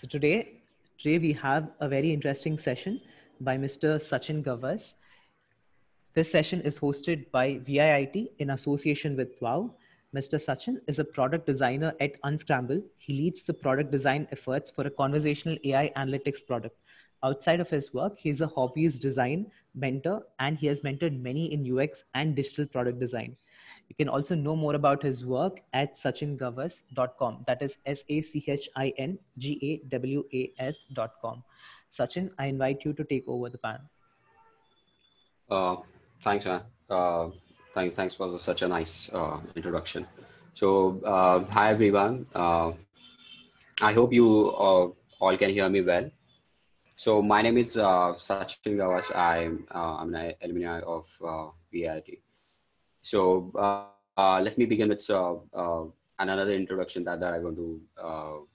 So today, today we have a very interesting session by Mr. Sachin Gawas. This session is hosted by VIIT in association with WOW. Mr. Sachin is a product designer at Unscramble. He leads the product design efforts for a conversational AI analytics product. Outside of his work, he's a hobbyist design mentor and he has mentored many in UX and digital product design. You can also know more about his work at sachingawas.com. That is S A C H I N G A W A S.com. Sachin, I invite you to take over the panel. Uh, thanks, man. Uh, thank, thanks for the, such a nice uh, introduction. So, uh, hi everyone. Uh, I hope you uh, all can hear me well. So, my name is uh, Sachin Gawas. I'm, uh, I'm an alumni of uh, VIT. So, uh, uh, let me begin with uh, another introduction that, that I want to um,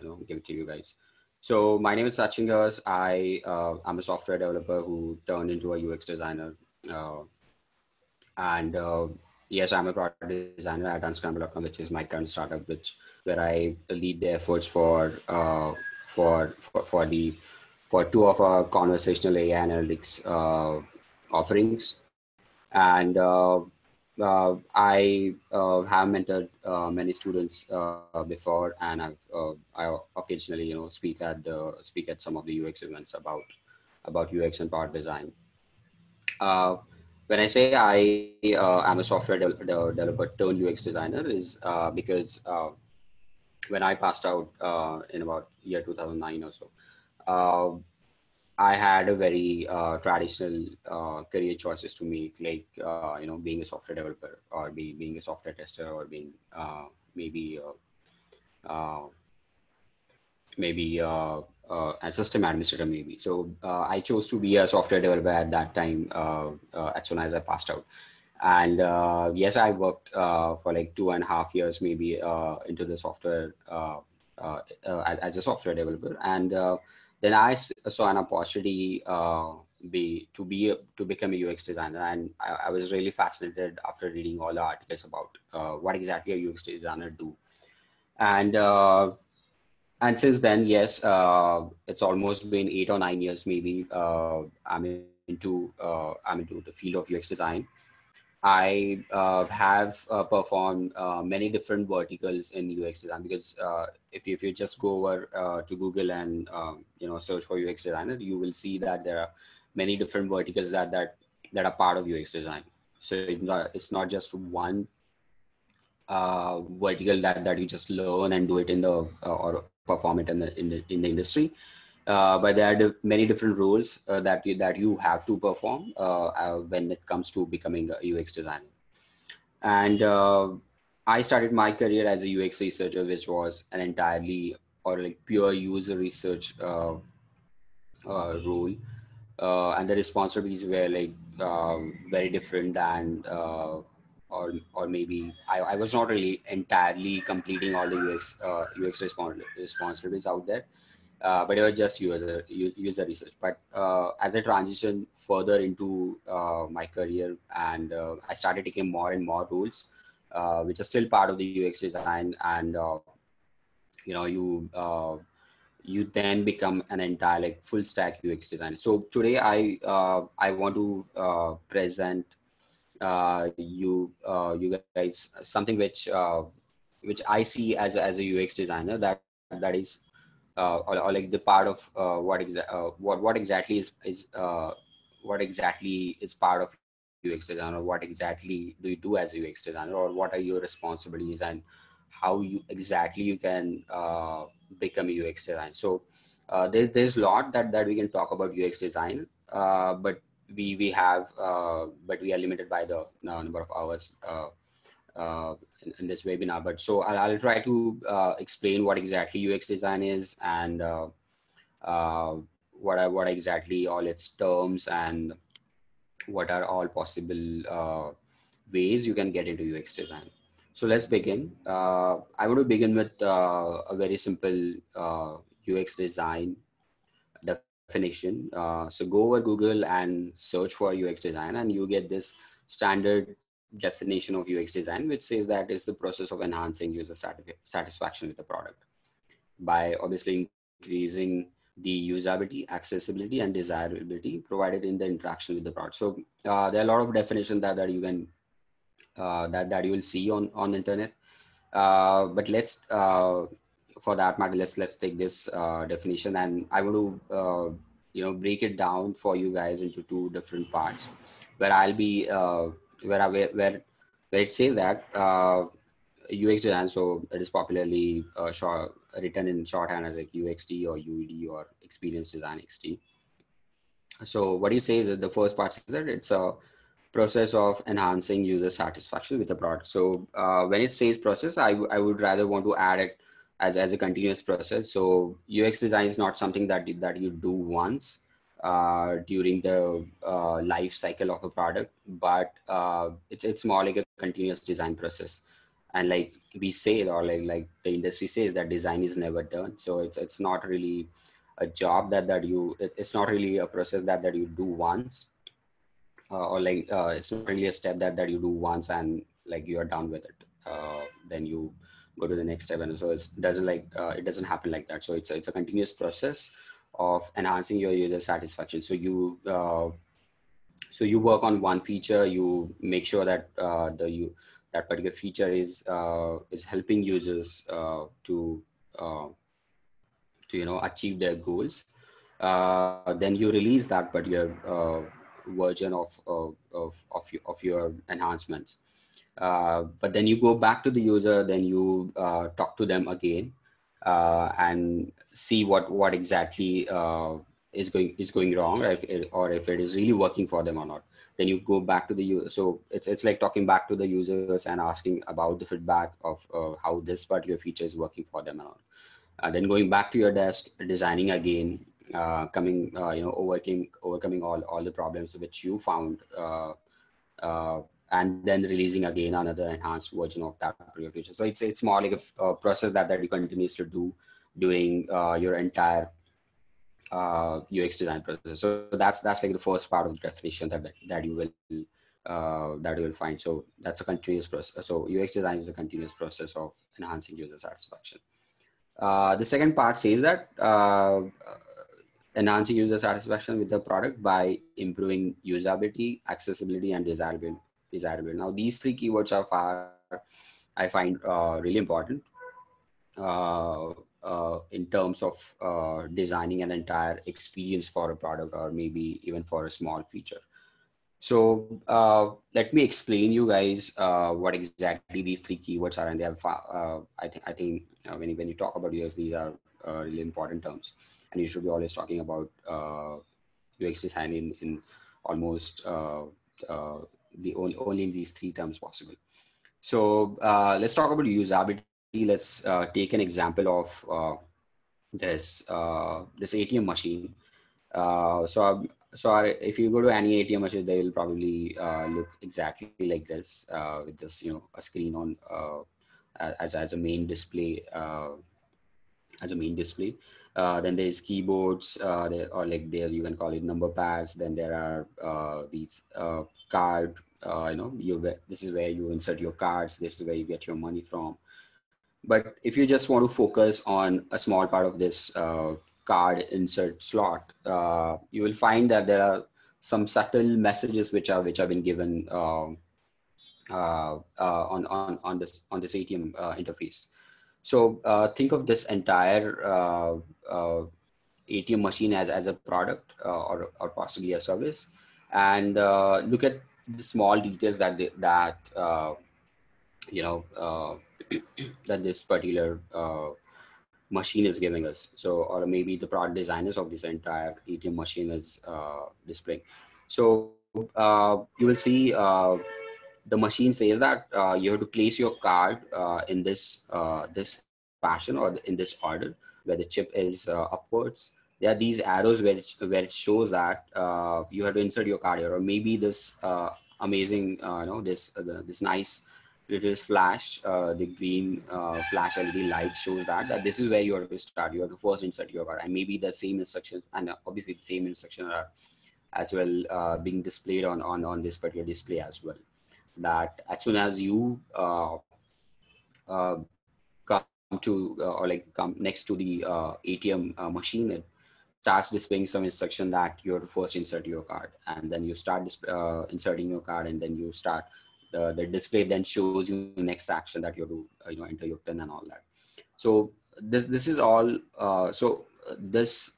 you know, give to you guys. So my name is Sachin Gawas. I I'm a software developer who turned into a UX designer. And yes, I'm a product designer at Unscramble.com, which is my current startup, which where I lead the efforts for uh, for, for for the for two of our conversational AI analytics uh, offerings. And uh, uh, I uh, have mentored uh, many students uh, before, and I've uh, I occasionally you know speak at speak at some of the UX events about about UX and product design. Uh, when I say I am a software de- de- developer turned UX designer, is because when I passed out in about year 2009 or so, I had a very uh, traditional uh, career choices to make, like uh, you know, being a software developer or be, being a software tester or being uh, maybe uh, uh, maybe a system administrator, maybe. So I chose to be a software developer at that time, as soon as I passed out. And yes, I worked for like two and a half years, maybe into the software as a software developer, and then I saw an opportunity uh, be to be to become a UX designer, and I, I, was really fascinated after reading all the articles about uh, what exactly a UX designer do, and uh, and since then, yes, uh, it's almost been eight or nine years, maybe. Uh, I'm into uh, I'm into the field of UX design, I uh, have uh, performed uh, many different verticals in UX design because uh, if, you, if you just go over uh, to Google and um, you know search for UX designer, you will see that there are many different verticals that that that are part of UX design. So it's not, it's not just one uh, vertical that, that you just learn and do it in the or perform it in the in the in the industry uh, but there are many different roles uh, that you that you have to perform uh, uh when it comes to becoming a UX designer. And uh, I started my career as a UX researcher, which was an entirely or like pure user research uh, role, and the responsibilities were like um, very different than. or, or maybe I, I was not really entirely completing all the UX UX responsibilities out there, uh, but it was just user user research. But uh, as I transitioned further into uh, my career and uh, I started taking more and more roles, uh, which are still part of the UX design, and uh, you know you you then become an entire like full stack UX designer. So today I I want to present you you guys something which which I see as as a UX designer that that is uh, or, or, like the part of uh, what exa- uh, what what exactly is is uh, what exactly is part of UX design or what exactly do you do as a UX designer or what are your responsibilities and how you exactly you can uh, become a UX designer. So uh, there's there's a lot that that we can talk about UX design, but we we have but we are limited by the number of hours in, in, this webinar. But so I'll, I'll try to uh, explain what exactly UX design is and uh, uh, what are, what exactly all its terms and what are all possible uh, ways you can get into UX design. So let's begin. Uh, I want to begin with a very simple UX design definition. so go over Google and search for UX design and you get this standard definition of UX design, which says that is the process of enhancing user satisfaction with the product. by obviously increasing the usability, accessibility, and desirability provided in the interaction with the product. So uh, there are a lot of definitions that, that you can uh, that that you will see on on the internet. Uh, but let's uh, for that matter, let's let's take this uh, definition, and I want to uh, you know break it down for you guys into two different parts, where I'll be where I where where it says that UX design, so it is popularly uh, short, written in shorthand as like UXD or UED or Experience Design XD. So what you say is that the first part is that it's a process of enhancing user satisfaction with the product. So uh, when it says process, I, I would rather want to add it as, as a continuous process. So UX design is not something that, that you do once uh, during the uh, life cycle of a product, but uh, it's, it's more like a continuous design process. And like we say or like like the industry says that design is never done. So it's it's not really a job that that you it, it's not really a process that that you do once uh, or like uh, it's not really a step that that you do once and like you are done with it. Uh, then you go to the next step. And so it doesn't like it doesn't happen like that. So it's a, it's a continuous process of enhancing your user satisfaction. So you uh, so you work on one feature you make sure that uh, the you that particular feature is uh, is helping users uh, to uh, to you know achieve their goals. Uh, then you release that particular uh, version of of of, your, of your enhancements. Uh, but then you go back to the user then you talk to them again and see what what exactly is going is going wrong or if, it, or if it is really working for them or not. Then you go back to the user so it's, it's like talking back to the users and asking about the feedback of uh, how this particular feature is working for them and all uh, then going back to your desk designing again uh, coming uh, you know overcoming overcoming all all the problems which you found uh, uh, and then releasing again another enhanced version of that particular feature so it's it's more like a, a process that that you continuously do during your entire uh, UX design process. So that's that's like the first part of the definition that that you will uh, that you will find. So that's a continuous process. So UX design is a continuous process of enhancing user satisfaction. Uh, the second part says that uh, enhancing user satisfaction with the product by improving usability, accessibility, and desirability. Desirability. Now these three keywords are far I find uh, really important. Uh, uh, in terms of uh, designing an entire experience for a product or maybe even for a small feature. So uh, let me explain you guys uh, what exactly these three keywords are, and they. Uh, I think I think uh, when you, when you talk about UX, these are really important terms, and you should be always talking about UX design in in almost the only, only in these three terms possible. So let's talk about usability let's uh, take an example of uh, this uh, this ATM machine. Uh, so so if you go to any ATM machine, they will probably uh, look exactly like this uh, with this you know a screen on as as a main display as a main display. then there's keyboards, there, or like there you can call it number pads. Then there are these card. You know, you this is where you insert your cards. This is where you get your money from. But if you just want to focus on a small part of this uh, card insert slot, uh, you will find that there are some subtle messages which are which have been given um, uh, uh, on on on this on this ATM uh, interface. So uh, think of this entire ATM machine as as a product or or possibly a service, and look at the small details that they, that you know uh, that this particular uh, machine is giving us. So, or maybe the product designers of this entire ATM machine is uh, displaying. So uh, you will see uh, the machine says that uh, you have to place your card uh, in this this fashion or in this order where the chip is upwards. There are these arrows where it, where it shows that you have to insert your card here, or maybe this amazing, you know, this this nice little flash, uh, the green uh, flash LED light shows that, that this is where you have to start. You have to first insert your card and maybe the same instructions and obviously the same instructions are as well uh, being displayed on, on, on this particular display as well. That as soon as you uh, uh, to uh, or like come next to the uh, ATM uh, machine, starts displaying some instruction that you have to first insert your card, and then you start uh, inserting your card, and then you start the, the display then shows you the next action that you have to uh, you know enter your pin and all that. So this this is all uh, so uh, this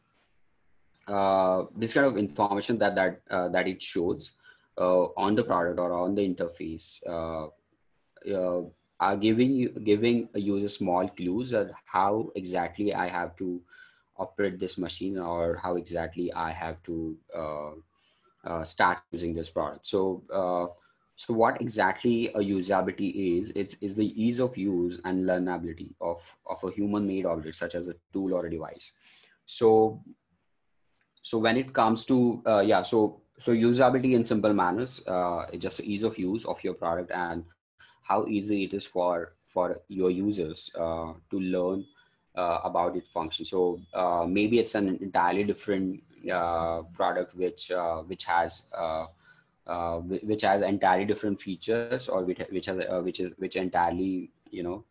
uh, this kind of information that that that it shows on the product or on the interface are giving you giving a user small clues of how exactly I have to operate this machine or how exactly I have to uh, uh, start using this product. So, uh, so what exactly a usability is? It's is the ease of use and learnability of of a human-made object such as a tool or a device. So, so when it comes to uh, yeah, so so usability in simple manners, just ease of use of your product and how easy it is for for your users uh, to learn about its function. So uh, maybe it's an entirely different uh, product which uh, which has uh, which has entirely different features or which which has which is which entirely you know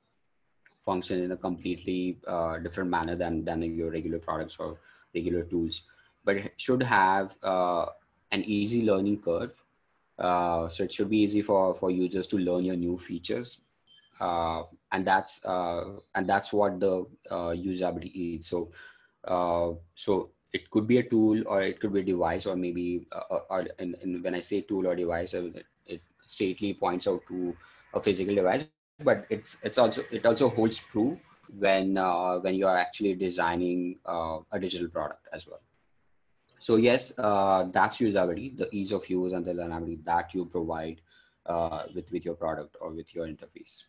function in a completely different manner than than your regular products or regular tools. But it should have an easy learning curve uh, so it should be easy for, for users to learn your new features. Uh, and that's uh, and that's what the uh, usability is. So uh, so it could be a tool or it could be a device or maybe uh, or and, when I say tool or device, it, it straightly points out to a physical device. But it's it's also it also holds true when when you are actually designing a digital product as well. So yes, uh, that's usability, the ease of use and the learnability that you provide uh, with, with your product or with your interface.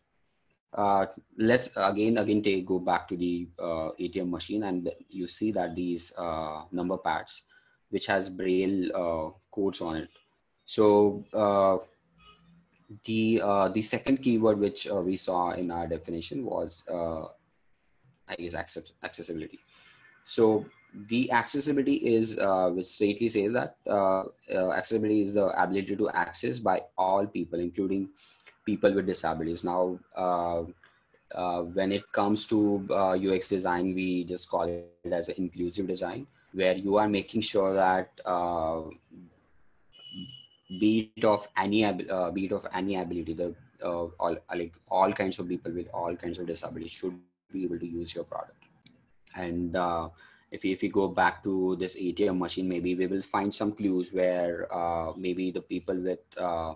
Uh, let's again, again take, go back to the uh, ATM machine and you see that these uh, number pads, which has Braille uh, codes on it. So the, the second keyword which we saw in our definition was, I guess, accessibility. So the accessibility is uh, which straightly says that uh, uh, accessibility is the ability to access by all people including people with disabilities. Now uh, uh, when it comes to ux uh, design we just call it as inclusive design where you are making sure that beat of any uh, beat of any ability the all like all kinds of people with all kinds of disabilities should be able to use your product. And if we, if we go back to this ATM machine, maybe we will find some clues where uh, maybe the people with uh,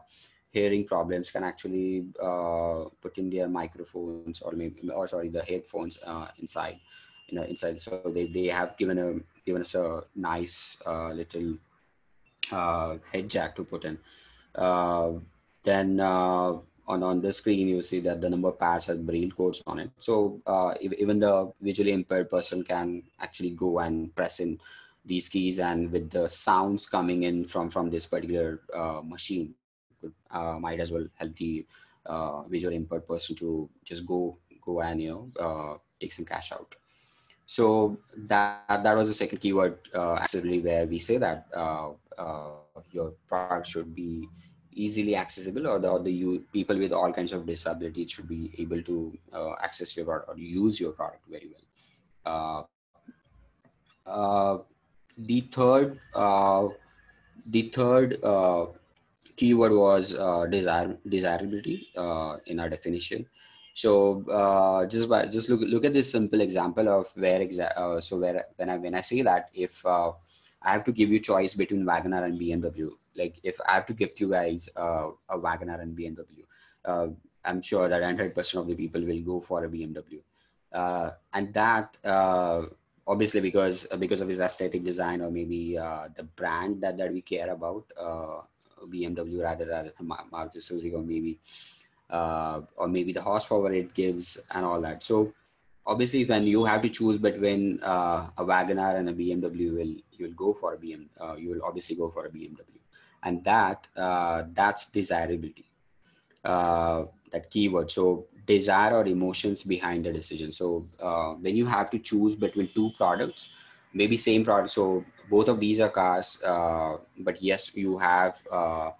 hearing problems can actually uh, put in their microphones or maybe, or sorry, the headphones uh, inside, you know, inside. So they, they have given a given us a nice uh, little uh, head jack to put in. then on, on the screen, you see that the number pads has braille codes on it. So uh, even the visually impaired person can actually go and press in these keys and with the sounds coming in from, from this particular uh, machine, could, uh, might as well help the uh, visually impaired person to just go, go and, you know, uh, take some cash out. So that, that was the second keyword uh, accessibility where we say that your product should be easily accessible or the, or the you, people with all kinds of disabilities should be able to uh, access your product or use your product very well. Uh, uh, the third, uh, the third uh, keyword was uh, desire, desirability in our definition. So just by just look look at this simple example of where exact so where when I when I say that if I have to give you choice between WagonR and BMW, like if I have to give you guys uh, a WagonR and BMW, uh, I'm sure that 100% of the people will go for a BMW. Uh, and that uh, obviously because because of his aesthetic design or maybe uh, the brand that, that we care about, uh, BMW rather rather than Maruti Suzuki or maybe or maybe the horsepower it gives and all that. So obviously when you have to choose between uh, a WagonR and a BMW, will you will go for a BM. Uh, you will obviously go for a BMW and that uh, that's desirability uh, that keyword so desire or emotions behind the decision so uh, when you have to choose between two products maybe same product so both of these are cars uh, but yes you have uh,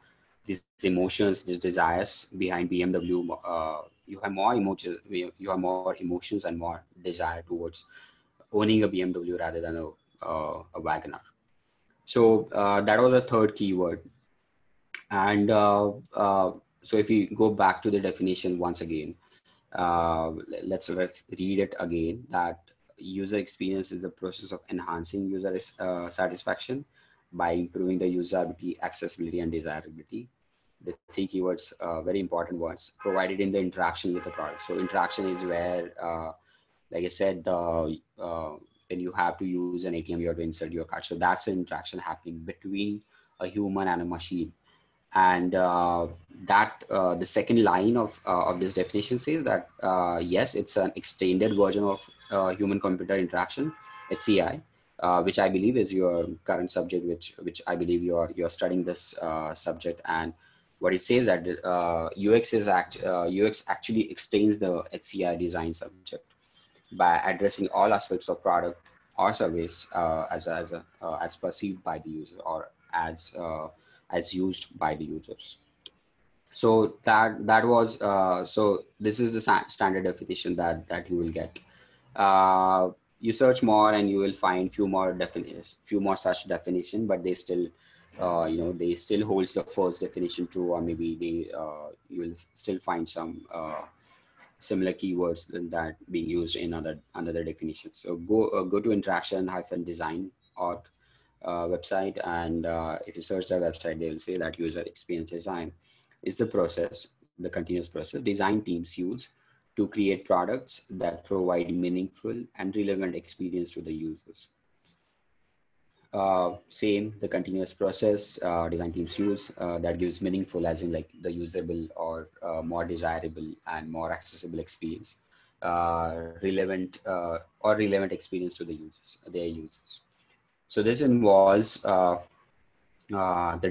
these emotions these desires behind bmw uh, you have more emotions you have more emotions and more desire towards owning a bmw rather than a, uh, a WagonR so uh, that was a third keyword. And uh, uh, so if you go back to the definition once again let's read it again that user experience is the process of enhancing user satisfaction by improving the usability, accessibility, and desirability. The three keywords, uh, very important ones, provided in the interaction with the product. So interaction is where, uh, like I said, the uh, when you have to use an ATM, you have to insert your card. So that's an interaction happening between a human and a machine. And uh, that uh, the second line of uh, of this definition says that yes, it's an extended version of human-computer interaction, HCI, uh, which I believe is your current subject, which which I believe you are you're studying this uh, subject. And what it says that uh, UX is act UX uh, actually extends the HCI design subject by addressing all aspects of product or service uh, as as uh, as perceived by the user or as as used by the users. So that that was so this is the standard definition that that you will get you search more and you will find few more definitions, few more such definition, but they still, uh, you know, they still holds the first definition true, or maybe they, uh, you will still find some uh, similar keywords than that being used in other another definitions. So go uh, go to interaction hyphen design org uh, website, and uh, if you search the website, they will say that user experience design is the process, the continuous process design teams use to create products that provide meaningful and relevant experience to the users. Uh, same, the continuous process uh, design teams use uh, that gives meaningful as in like the usable or uh, more desirable and more accessible experience, uh, relevant uh, or relevant experience to the users, their users. So this involves the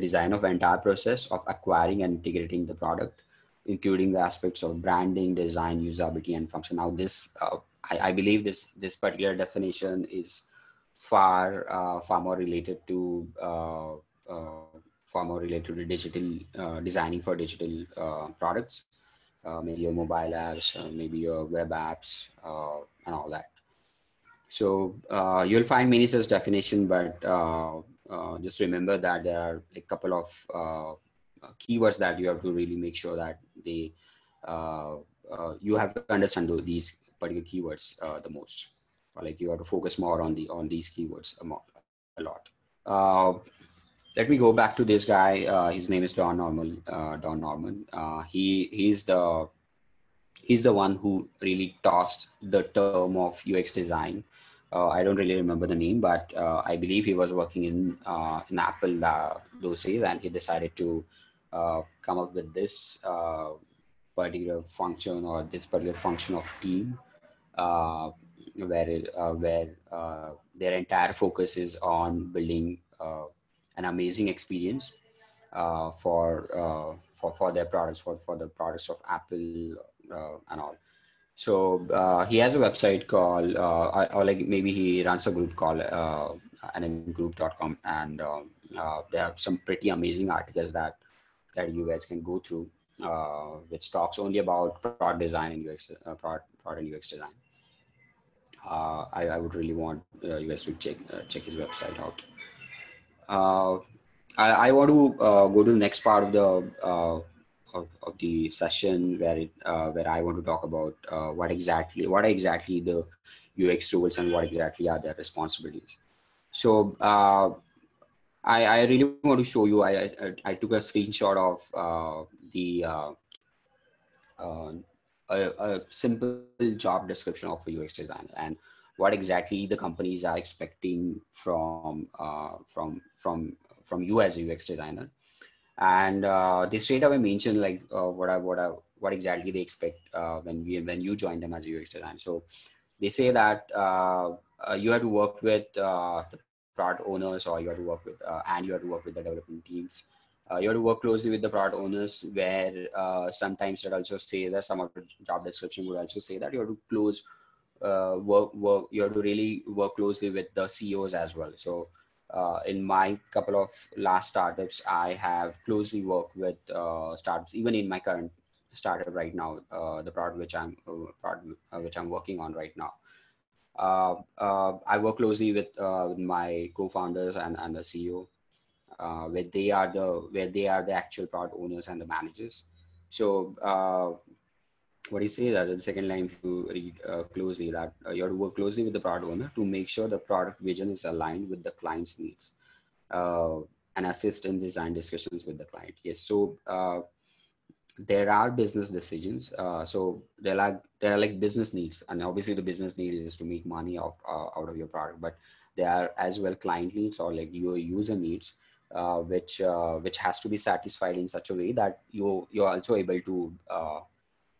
design of entire process of acquiring and integrating the product including the aspects of branding, design, usability, and function. Now, this uh, I, I, believe this this particular definition is far uh, far more related to uh, uh far more related to digital uh, designing for digital uh, products, maybe your mobile apps, maybe your web apps, and all that. So you'll find many such definition, but just remember that there are a couple of keywords that you have to really make sure that they uh, uh, you have to understand these particular keywords the most like you have to focus more on the on these keywords a lot let me go back to this guy. Uh, his name is Don Norman. Uh, Don Norman. Uh, he he's the he's the one who really tossed the term of UX design. I don't really remember the name, but I believe he was working in in Apple those days, and he decided to uh, come up with this uh, particular function or this particular function of team uh, where it, uh, where uh, their entire focus is on building an amazing experience for for for their products for for the products of Apple and all. So uh, he has a website called, uh, or like maybe he runs a group called uh, nngroup.com, and uh, there are some pretty amazing articles that that you guys can go through, uh, which talks only about product design and UX, uh, product, product and UX design. Uh, I, I, would really want uh, you guys to check uh, check his website out. Uh, I, I, want to go to the next part of the of, of, the session where it, where I want to talk about what exactly what are exactly the UX tools and what exactly are their responsibilities. So I, I really want to show you. I, I, I took a screenshot of uh, the uh, uh, a, a, simple job description of a UX designer and what exactly the companies are expecting from uh, from from from you as a UX designer. And uh, they straight away mention like uh, what I, what I, what exactly they expect when we when you join them as a UX designer. So they say that you have to work with the product owners or you have to work with uh, and you have to work with the development teams uh, you have to work closely with the product owners where uh, sometimes it also says that some of the job description would also say that you have to close uh, work work you have to really work closely with the ceos as well so uh, in my couple of last startups i have closely worked with uh, startups even in my current startup right now, uh, the product which I'm product, which I'm working on right now. Uh, uh, I work closely with, uh, with my co-founders and, and the CEO, where they are the where they are the actual product owners and the managers. So what do you say that the second line if you read uh, closely that uh, you have to work closely with the product owner to make sure the product vision is aligned with the client's needs uh, and assist in design discussions with the client yes so there are business decisions so there are there are like business needs and obviously the business need is to make money off, uh, out of your product but there are as well client needs or like your user needs which which has to be satisfied in such a way that you you're also able to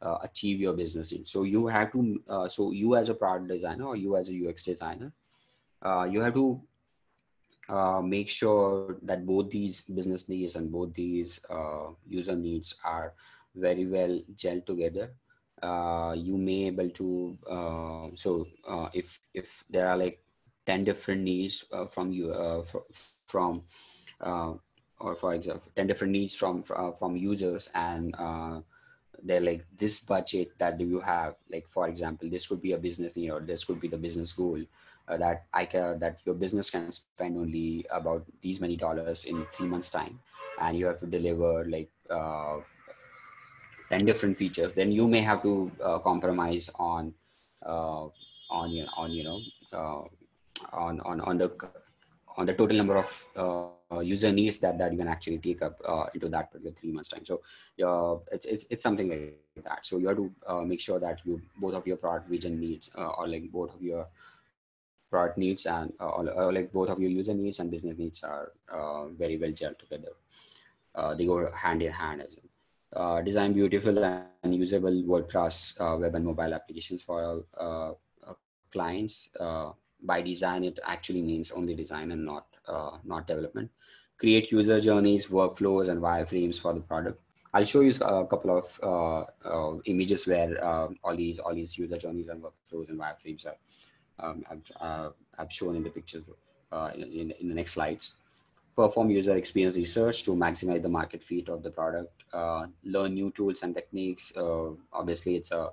uh, achieve your business needs. So you have to, uh, so you as a product designer or you as a UX designer, uh, you have to uh, make sure that both these business needs and both these uh, user needs are very well gelled together. Uh, you may able to, uh, so uh, if if there are like 10 different needs uh, from you from or for example 10 different needs from from users and they're like this budget that do you have? Like for example this could be a business need or this could be the business goal uh, that i can that your business can spend only about these many dollars in three months time. And you have to deliver like uh, 10 different features then you may have to uh, compromise on uh, on you know, on you know uh, on on on the on the total number of uh, user needs that, that you can actually take up uh, into that particular three months time. So it's, it's, it's something like that. So you have to uh, make sure that you both of your product vision needs or like both of your product needs and or, or, like both of your user needs and business needs are very well gelled together. they go hand in hand as well. Design beautiful and usable WordPress web and mobile applications for clients by design, it actually means only design and not uh, not development. Create user journeys, workflows, and wireframes for the product. I'll show you a couple of uh, uh, images where uh, all these all these user journeys and workflows and wireframes are um, I've, uh, I've shown in the pictures uh, in, in, the next slides. Perform user experience research to maximize the market fit of the product. learn new tools and techniques. obviously, it's a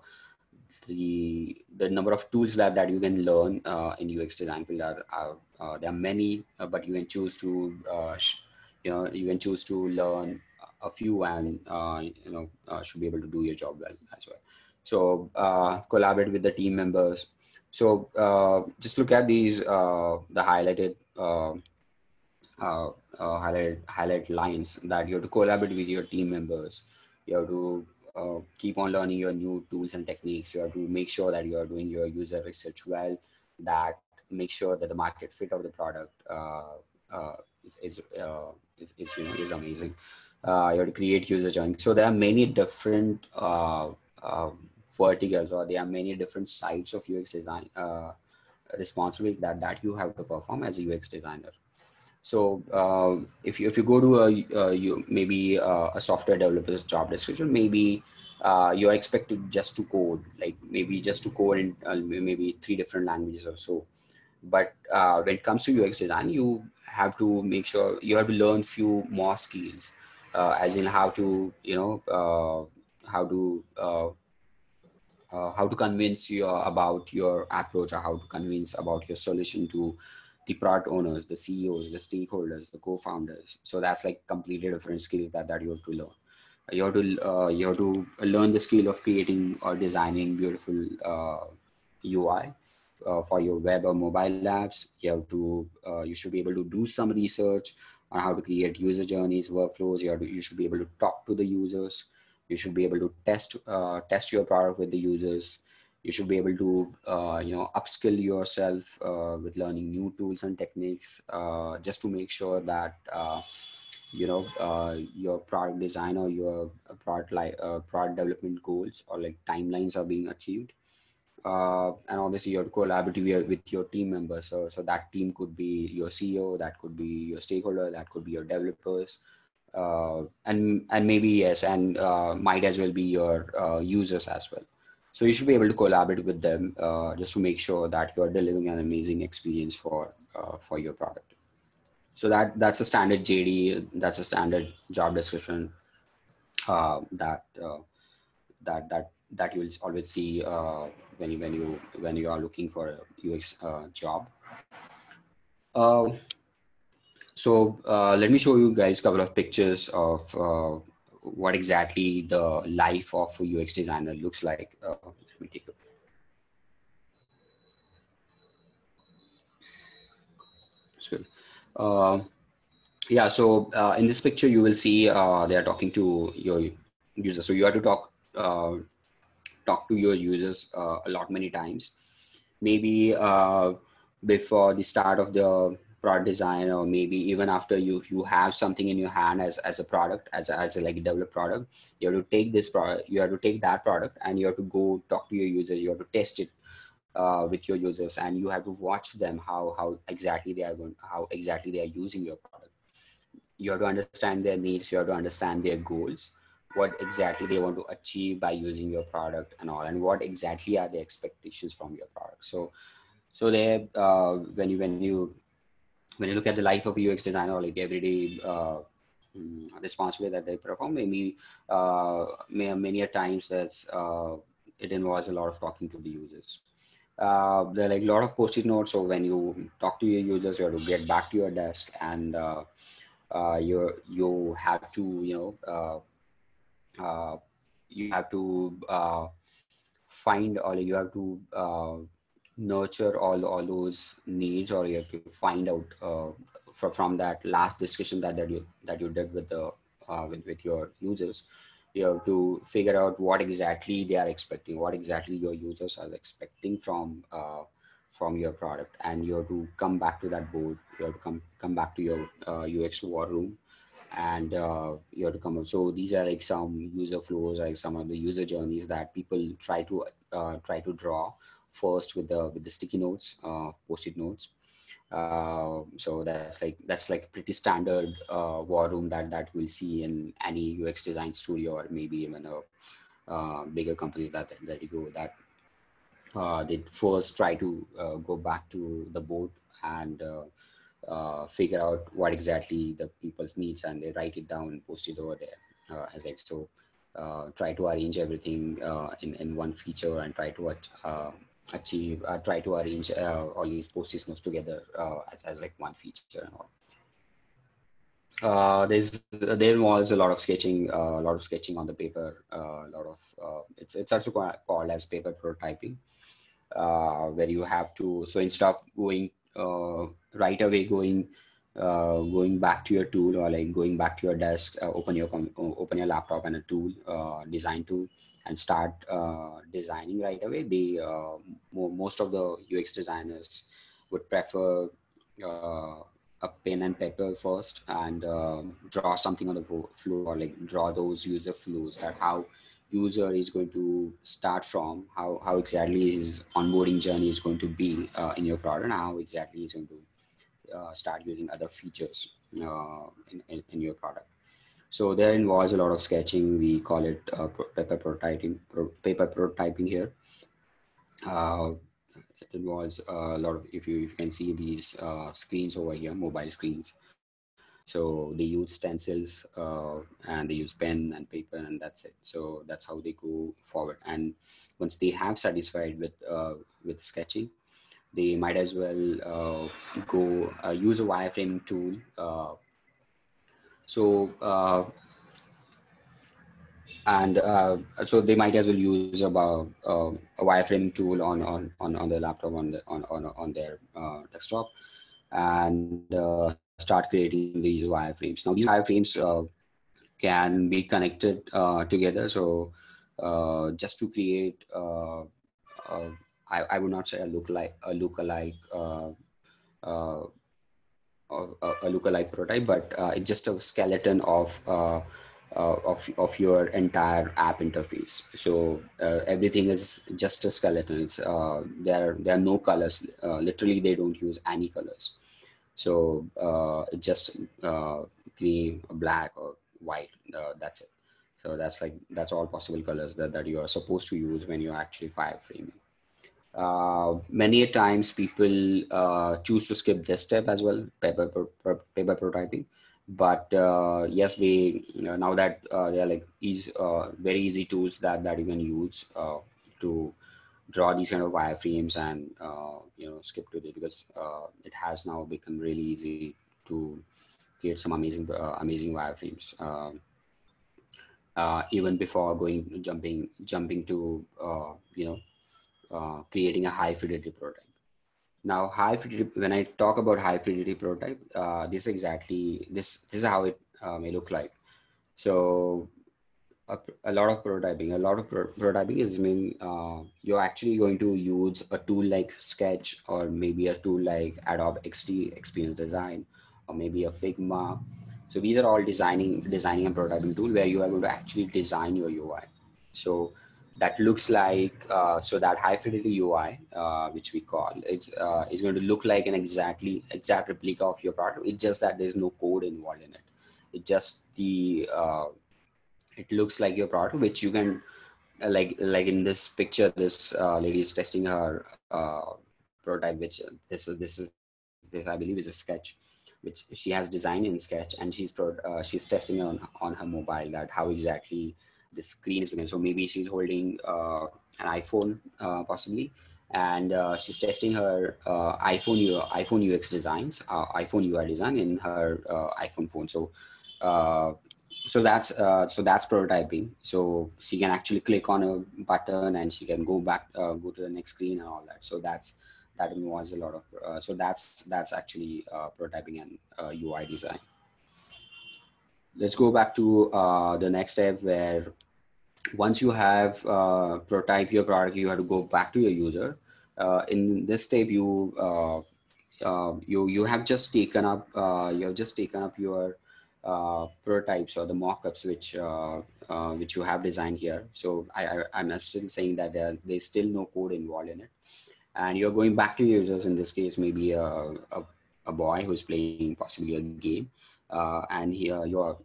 the the number of tools that, that you can learn uh, in UX design field are, are uh, there are many, uh, but you can choose to uh, you know you can choose to learn a few and uh, you know uh, should be able to do your job well as well. So collaborate with the team members. So just look at these the highlighted. Highlight highlight lines that you have to collaborate with your team members you have to uh, keep on learning your new tools and techniques. You have to make sure that you are doing your user research well, that make sure that the market fit of the product uh, uh, is, is, uh, is, is, you know, is amazing. Uh, you have to create user journey. So there are many different uh, verticals or there are many different sides of UX design responsibilities that, that you have to perform as a UX designer. So uh, if you if you go to a, uh, you maybe uh, a software developer's job description, maybe uh, you're expected just to code, like maybe just to code in uh, maybe three different languages or so. But uh, when it comes to UX design, you have to make sure you have to learn few more skills, as in how to you know how to how to convince you about your approach or how to convince about your solution to the product owners, the CEOs, the stakeholders, the co-founders. So that's like completely different skills that, that you have to learn. You have to uh, you have to learn the skill of creating or designing beautiful uh, UI uh, for your web or mobile apps. You have to uh, you should be able to do some research on how to create user journeys, workflows. You have to, you should be able to talk to the users. You should be able to test uh, test your product with the users you should be able to uh, you know upskill yourself uh, with learning new tools and techniques uh, just to make sure that uh, you know uh, your product design or your product like uh, product development goals or like timelines are being achieved. And obviously you have to collaborate with your team members. So, so that team could be your ceo that could be your stakeholder that could be your developers and and maybe yes and might as well be your users as well so you should be able to collaborate with them uh, just to make sure that you are delivering an amazing experience for uh, for your product. So that that's a standard JD. That's a standard job description uh, that uh, that that that you will always see uh, when you when you when you are looking for a UX uh, job. Uh, so let me show you guys a couple of pictures of what exactly the life of a UX designer looks like. Uh, let me take a so, uh, yeah, so uh, in this picture, you will see uh, they are talking to your users. So you have to talk uh, talk to your users uh, a lot many times. Maybe uh, before the start of the product design, or maybe even after you you have something in your hand as as a product, as a, as a like developed product, you have to take this product, you have to take that product, and you have to go talk to your users. You have to test it uh, with your users and you have to watch them how how exactly they are going how exactly they are using your product you have to understand their needs you have to understand their goals what exactly they want to achieve by using your product and all and what exactly are the expectations from your product so so there uh, when you when you when you look at the life of a ux designer like everyday uh, mm, responsibility that they perform maybe uh, many a times that's uh, it involves a lot of talking to the users uh, there are like a lot of post-it notes. So when you talk to your users, you have to get back to your desk and uh, uh, you you have to you know uh, uh, you have to uh, find or you have to nurture all all those needs or you have to find out uh, from, from that last discussion that, that you that you did with the uh, with, with your users you have to figure out what exactly they are expecting what exactly your users are expecting from uh, from your product. And you have to come back to that board you have to come come back to your uh, ux war room and uh, you have to come up. So these are like some user flows like some of the user journeys that people try to uh, try to draw first with the with the sticky notes uh, post-it notes. Uh, so that's like that's like pretty standard uh, war room that that we'll see in any UX design studio or maybe even a uh, bigger companies that that you go that. Uh, they first try to uh, go back to the board and uh, figure out what exactly the people's needs and they write it down post it over there. As like so try to arrange everything in in one feature and try to achieve uh, try to arrange uh, all these post notes together uh, as, as like one feature and all. Uh, there's there was a lot of sketching uh, a lot of sketching on the paper uh, a lot of it's it's also called as paper prototyping. Where you have to so instead of going right away going uh, going back to your tool or like going back to your desk, uh, open your open your laptop and a tool, uh, design tool, and start uh, designing right away. They uh, most of the UX designers would prefer uh, a pen and paper first and um, draw something on the floor, like draw those user flows that how user is going to start from, how how exactly his onboarding journey is going to be uh, in your product, and how exactly he's going to uh, start using other features uh, in, in, in your product. So there involves a lot of sketching. We call it uh, paper prototyping. Pro paper prototyping here. Uh, it involves a lot of if you if you can see these uh, screens over here, mobile screens. So they use stencils uh, and they use pen and paper and that's it. So that's how they go forward. And once they have satisfied with uh, with sketching, they might as well uh, go use a wireframe tool so uh, and uh, so they might as well use about a wireframe tool on on on, on their laptop on the on on, on their uh, desktop and start creating these wireframes. Now these wireframes can be connected together. So uh, just to create uh, I, I would not say a look like a look alike uh, uh, a, a lookalike prototype, but uh, it's just a skeleton of uh, uh, of of your entire app interface. So uh, everything is just a skeleton. It's there there are no colors. Literally, they don't use any colors. So it just green, black, or white. that's it. So that's like that's all possible colors that, that you are supposed to use when you're actually wireframing uh, many times people uh, choose to skip this step as well, paper, paper prototyping, but uh, yes we you know, now that uh, they're like easy, uh, very easy tools that that you can use to draw these kind of wireframes and you know skip to it because it has now become really easy to create some amazing amazing wireframes. Even before going jumping jumping to you know creating a high fidelity prototype now, high fidelity, when I talk about high fidelity prototype, uh, this exactly, this, this is how it uh, may look like. So a, a, lot of prototyping, a lot of pro prototyping is mean uh, you're actually going to use a tool like Sketch or maybe a tool like Adobe XD Experience Design or maybe a Figma. So these are all designing, designing and prototyping tool where you are going to actually design your UI. So that looks like uh, so that high fidelity UI, uh, which we call, it's uh, is going to look like an exactly exact replica of your product. It's just that there's no code involved in it. It just the uh, it looks like your product, which you can uh, like like in this picture, this uh, lady is testing her prototype, which this is this is this I believe is a sketch which she has designed in sketch and she's pro, she's testing on on her mobile that how exactly the screen is looking. So maybe she's holding uh, an iPhone uh, possibly, and uh, she's testing her uh, iPhone iPhone UX designs, uh, iPhone UI design in her iPhone phone. So so that's so that's prototyping. So she can actually click on a button and she can go back, go to the next screen and all that. So that's that involves a lot of. so that's that's actually prototyping and UI design let's go back to uh, the next step where once you have uh, prototype your product, you have to go back to your user. Uh, in this step, you uh, uh you you have just taken up uh, you have just taken up your uh, prototypes or the mockups which which you have designed here. So I, I am still saying that there, there's still no code involved in it, and you're going back to users. In this case, maybe a, a, a boy who's playing possibly a game, and here you're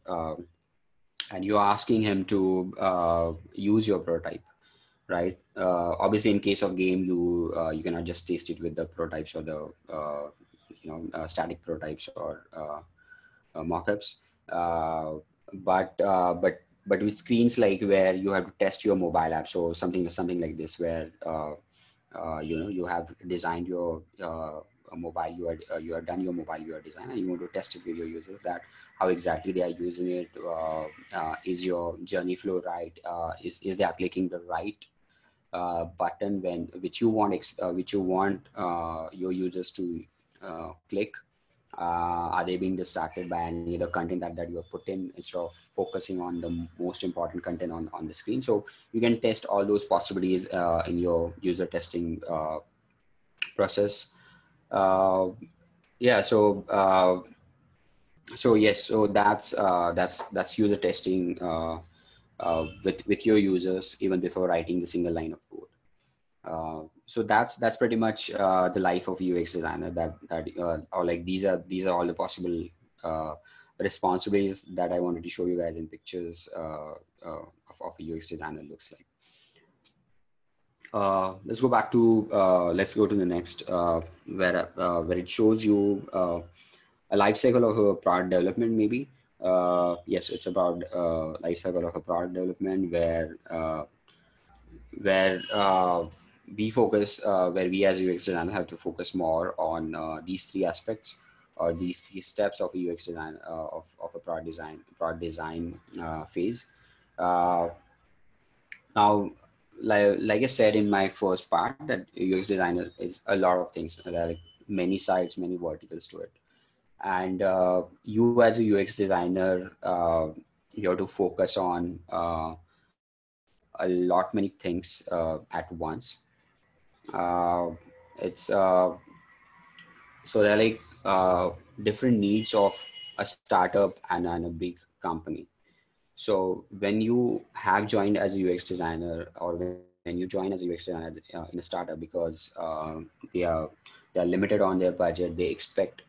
and you're asking him to uh, use your prototype right? Uh, obviously in case of game you uh, you cannot just test it with the prototypes or the uh, you know uh, static prototypes or uh, mockups. But but but with screens like where you have to test your mobile app so something something like this where you know you have designed your mobile you are uh, you are done your mobile are design and you want to test it with your users that how exactly they are using it uh, uh, is your journey flow right uh, is, is they are clicking the right uh, button when which you want uh, which you want your users to click. Are they being distracted by any other content that, that you have put in instead of focusing on the most important content on, on the screen? So you can test all those possibilities in your user testing process yeah so uh, so yes so that's uh, that's that's user testing uh, uh, with with your users even before writing the single line of code. Uh, so that's that's pretty much uh, the life of UX designer that that uh, or like these are these are all the possible uh, responsibilities that I wanted to show you guys in pictures uh, uh, of, of a UX designer looks like uh, let's go back to uh, let's go to the next uh, where uh, where it shows you uh, a life cycle of a product development maybe. Uh, yes it's about life cycle of a product development where where we focus where we as UX designer have to focus more on these three aspects or these three steps of a UX design of, of a product design product design phase. Now like, like I said in my first part, that UX designer is a lot of things. There are many sides, many verticals to it. And uh, you as a UX designer, uh, you have to focus on uh, a lot many things uh, at once. Uh, it's uh, so there are like different needs of a startup and, and a big company so when you have joined as a UX designer or when you join as a UX designer uh, in a startup because uh, they are they are limited on their budget, they expect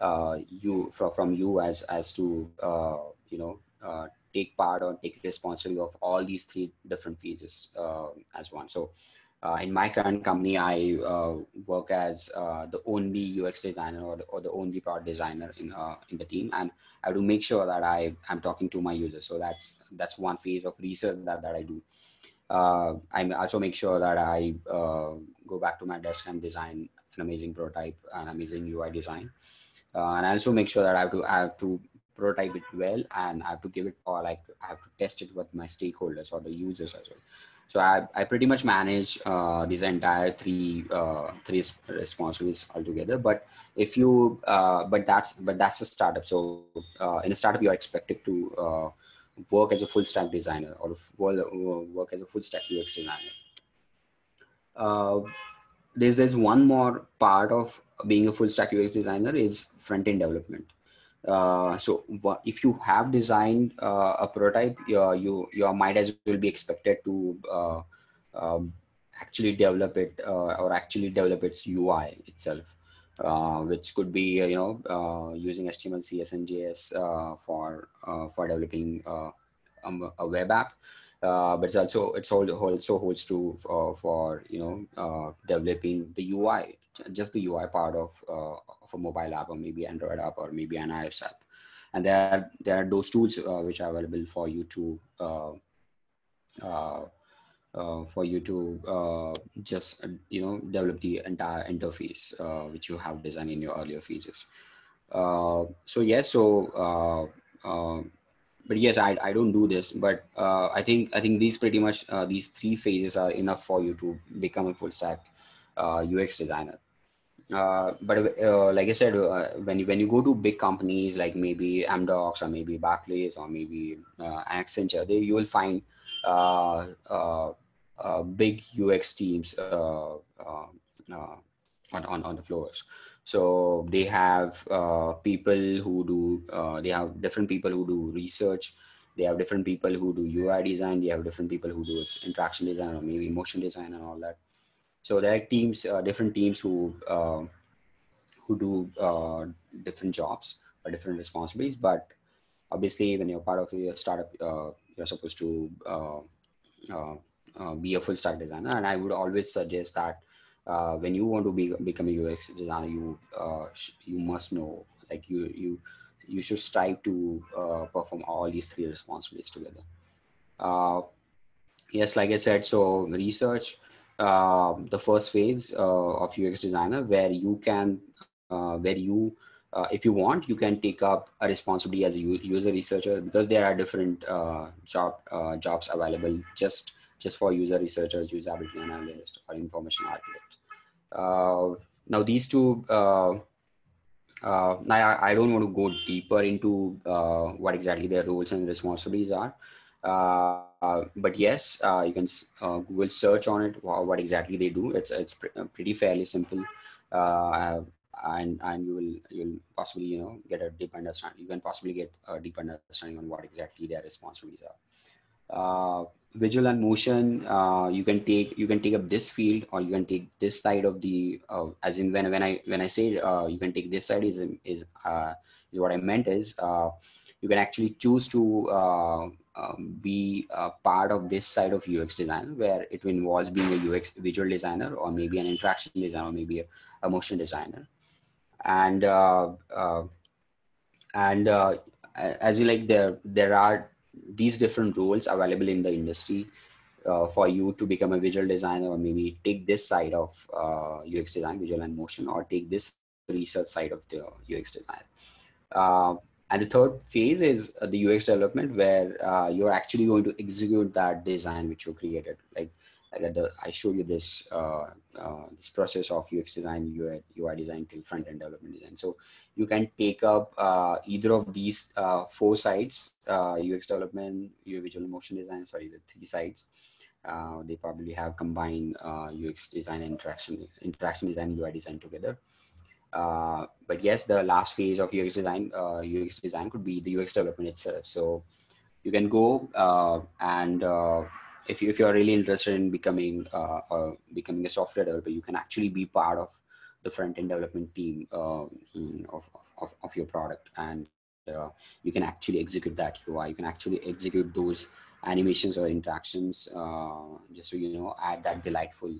uh, you from, from you as as to uh, you know uh, take part or take responsibility of all these three different phases as one. So Uh, in my current company, I uh, work as uh, the only UX designer or the, or the only product designer in uh, in the team, and I to make sure that I am talking to my users. So that's that's one phase of research that, that I do. Uh, I also make sure that I uh, go back to my desk and design an amazing prototype, an amazing UI design, and I also make sure that I have to I have to prototype it well and I have to give it or like I have to test it with my stakeholders or the users as well. So I, I pretty much manage uh, these entire three uh, three responsibilities altogether. But if you uh, but that's but that's a startup. So uh, in a startup, you're expected to uh, work as a full stack designer or work as a full stack UX designer. Uh, there's there's one more part of being a full stack UX designer is front end development. Uh, so if you have designed uh, a prototype, uh, you might as well be expected to uh, um, actually develop it uh, or actually develop its UI itself, which could be you know using HTML, CSS, and JS for for developing um, a web app. but it's also it's also holds true for, for you know developing the UI just the UI part of, uh, of a mobile app or maybe Android app or maybe an iOS app. And there are, there are those tools uh, which are available for you to uh, uh, uh for you to just you know develop the entire interface which you have designed in your earlier features. so yes, so but yes, I, I don't do this, but I think I think these pretty much these three phases are enough for you to become a full stack UX designer. Uh, but uh, like I said, uh, when you when you go to big companies like maybe Amdocs or maybe Barclays or maybe uh, Accenture, they you will find uh, big UX teams on, on on the floors. So they have people who do they have different people who do research. They have different people who do UI design. They have different people who do interaction design or maybe motion design and all that so there are teams, uh, different teams who uh, who do uh, different jobs or different responsibilities. But obviously, when you're part of a startup, uh, you're supposed to uh, be a full stack designer. And I would always suggest that when you want to be become a UX designer, you you must know like you you you should strive to perform all these three responsibilities together. yes, like I said, so research uh, the first phase uh, of UX designer where you can, uh, where you, uh, if you want, you can take up a responsibility as a user researcher because there are different job jobs available just just for user researchers, usability analyst, or information architect. now these two. Uh, now I, don't want to go deeper into uh, what exactly their roles and responsibilities are, Uh, but yes, uh, you can uh, Google search on it. What exactly they do? It's it's uh, pretty fairly simple, uh, and and you will you'll possibly you know get a deep understanding. You can possibly get a deep understanding on what exactly their responsibilities are. visual and motion, you can take you can take up this field, or you can take this side of the as in when when I when I say you can take this side is is is what I meant is you can actually choose to uh, um, be a part of this side of UX design where it involves being a UX visual designer or maybe an interaction designer or maybe a, motion designer. And uh, uh, and uh, as you like, there there are these different roles available in the industry uh, for you to become a visual designer or maybe take this side of UX uh, design, visual and motion, or take this research side of the UX design. And the third phase is uh, the UX development where uh, you're actually going to execute that design which you created. Like, like the, I showed you this uh, uh this process of UX design, UI, UI design till front end development design. So you can take up uh, either of these uh, four sides: UX development, UI visual motion design. Sorry, the three sides. they probably have combined UX design, interaction, interaction design, UI design together. Uh, but yes, the last phase of UX design, uh, UX design could be the UX development itself. So you can go uh, and uh, if you if you're really interested in becoming uh, becoming a software developer, you can actually be part of the front end development team of, of, of your product, and you can actually execute that UI. You can actually execute those animations or interactions just so you know add that delightful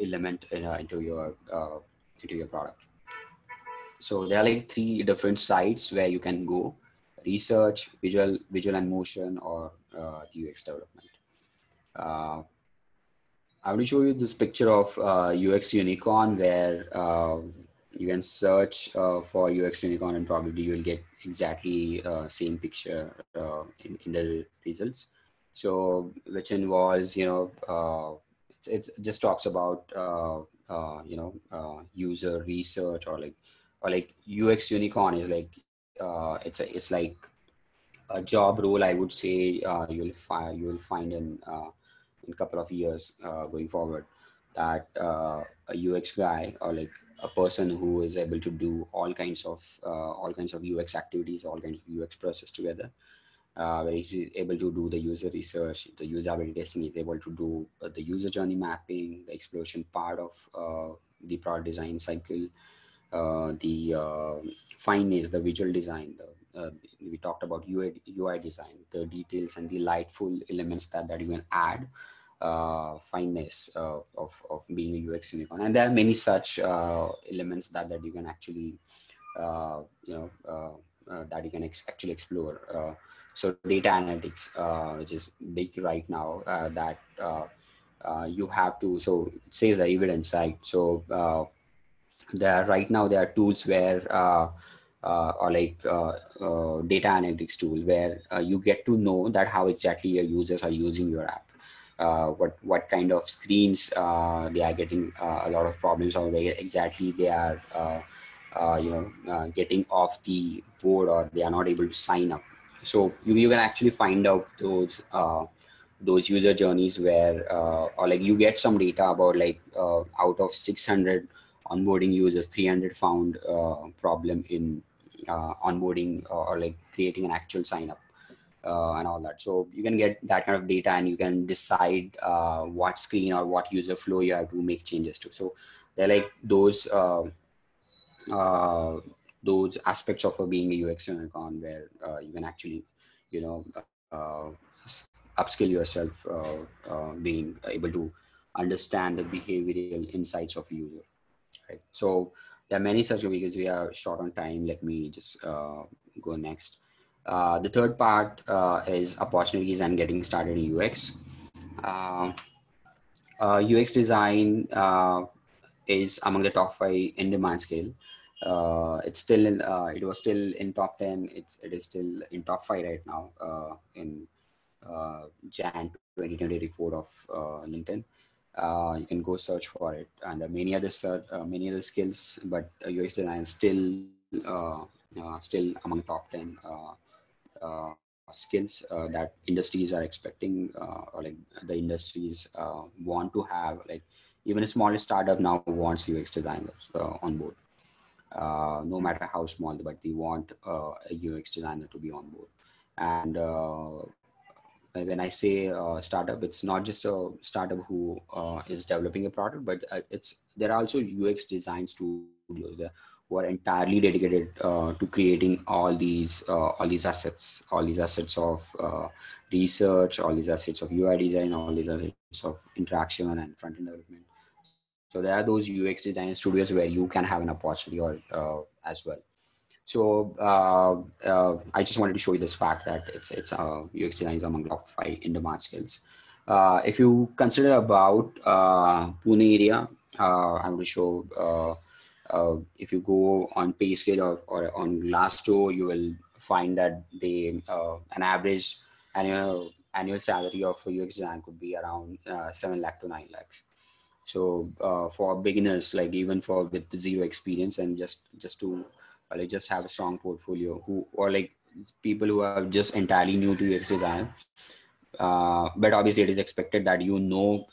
element in, into your uh, into your product. So there are like three different sites where you can go: research, visual, visual and motion, or uh, UX development. Uh, I will show you this picture of UX Unicorn where you can search uh, for UX Unicorn and probably you will get exactly uh, same picture uh, in, in the results. So which involves, you know, uh, it just talks about, uh, uh, you know, uh, user research or like, or like UX Unicorn is like, uh, it's a, it's like a job role. I would say you'll find you will find in uh, in a couple of years uh, going forward that uh, a UX guy or like a person who is able to do all kinds of uh, all kinds of UX activities, all kinds of UX process together. Uh, where he's able to do the user research, the usability testing, he's able to do uh, the user journey mapping, the exploration part of uh, the product design cycle, uh, the uh, fineness, the visual design. The, we talked about UI, UI design, the details and the lightful elements that, that you can add uh, fineness uh, of, of being a UX unicorn. And there are many such uh, elements that, that you can actually, uh, you know, uh, uh, that you can ex actually explore. So data analytics, which is big right now, that you have to, so it says the evidence, right? So there right now, there are tools where uh, or like uh, uh, data analytics tool where you get to know that how exactly your users are using your app uh, what what kind of screens uh, they are getting uh, a lot of problems or where exactly they are uh, uh, you know uh, getting off the board or they are not able to sign up so you, you can actually find out those those user journeys where or like you get some data about like out of 600 onboarding users 300 found problem in onboarding or, or like creating an actual sign up uh, and all that. So you can get that kind of data and you can decide uh, what screen or what user flow you have to make changes to. So they're like those uh, uh those aspects of being a UX unicorn where uh, you can actually, you know, uh, upskill yourself, being able to understand the behavioral insights of user. Right. So there are many such because we are short on time. Let me just go next. Uh, the third part uh, is opportunities and getting started in UX. Uh, UX uh, design uh, is among the top five in demand scale. It's still in, it was still in top 10. It's, it is still in top five right now in Jan 2020 report of LinkedIn. Uh, you can go search for it and uh, many other uh, many other skills but UX design is still still among top 10 uh, skills uh, that industries are expecting uh, or like the industries want to have like even a small startup now wants UX designers on board. Uh, no matter how small, but they want uh, a UX designer to be on board. And uh, when I say startup, it's not just a startup who is developing a product, but it's there are also UX design studios. There who are entirely dedicated uh, to creating all these uh, all these assets, all these assets of uh, research, all these assets of UI design, all these assets of interaction and front end development. So there are those UX design studios where you can have an opportunity or uh, as well. So uh, uh, I just wanted to show you this fact that it's it's UX design is among top five in demand skills. if you consider about Pune area, I'm going to show uh, if you go on PayScale or, or on Glassdoor, you will find that they uh, an average annual annual salary of a UX design could be around uh, seven lakh to nine lakhs. So uh, for beginners, like even for with zero experience and just just to uh, like just have a strong portfolio, who or like people who are just entirely new to UX design. Uh, but obviously, it is expected that you know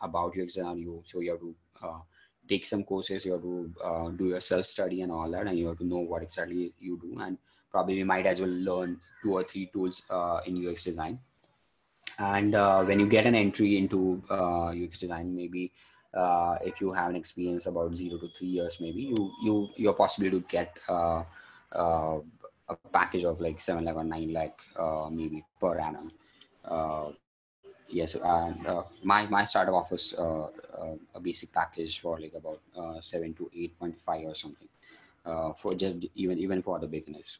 about UX design. You so you have to take some courses you have to uh, do your self study and all that and you have to know what exactly you do and probably you might as well learn two or three tools uh, in ux design and uh, when you get an entry into uh, ux design maybe uh, if you have an experience about zero to three years maybe you you you're possibly to get uh, a package of like seven lakh or nine lakh maybe per annum yes, and uh, my my startup offers uh, uh, a basic package for like about uh, seven to eight point five or something uh, for just even even for the beginners.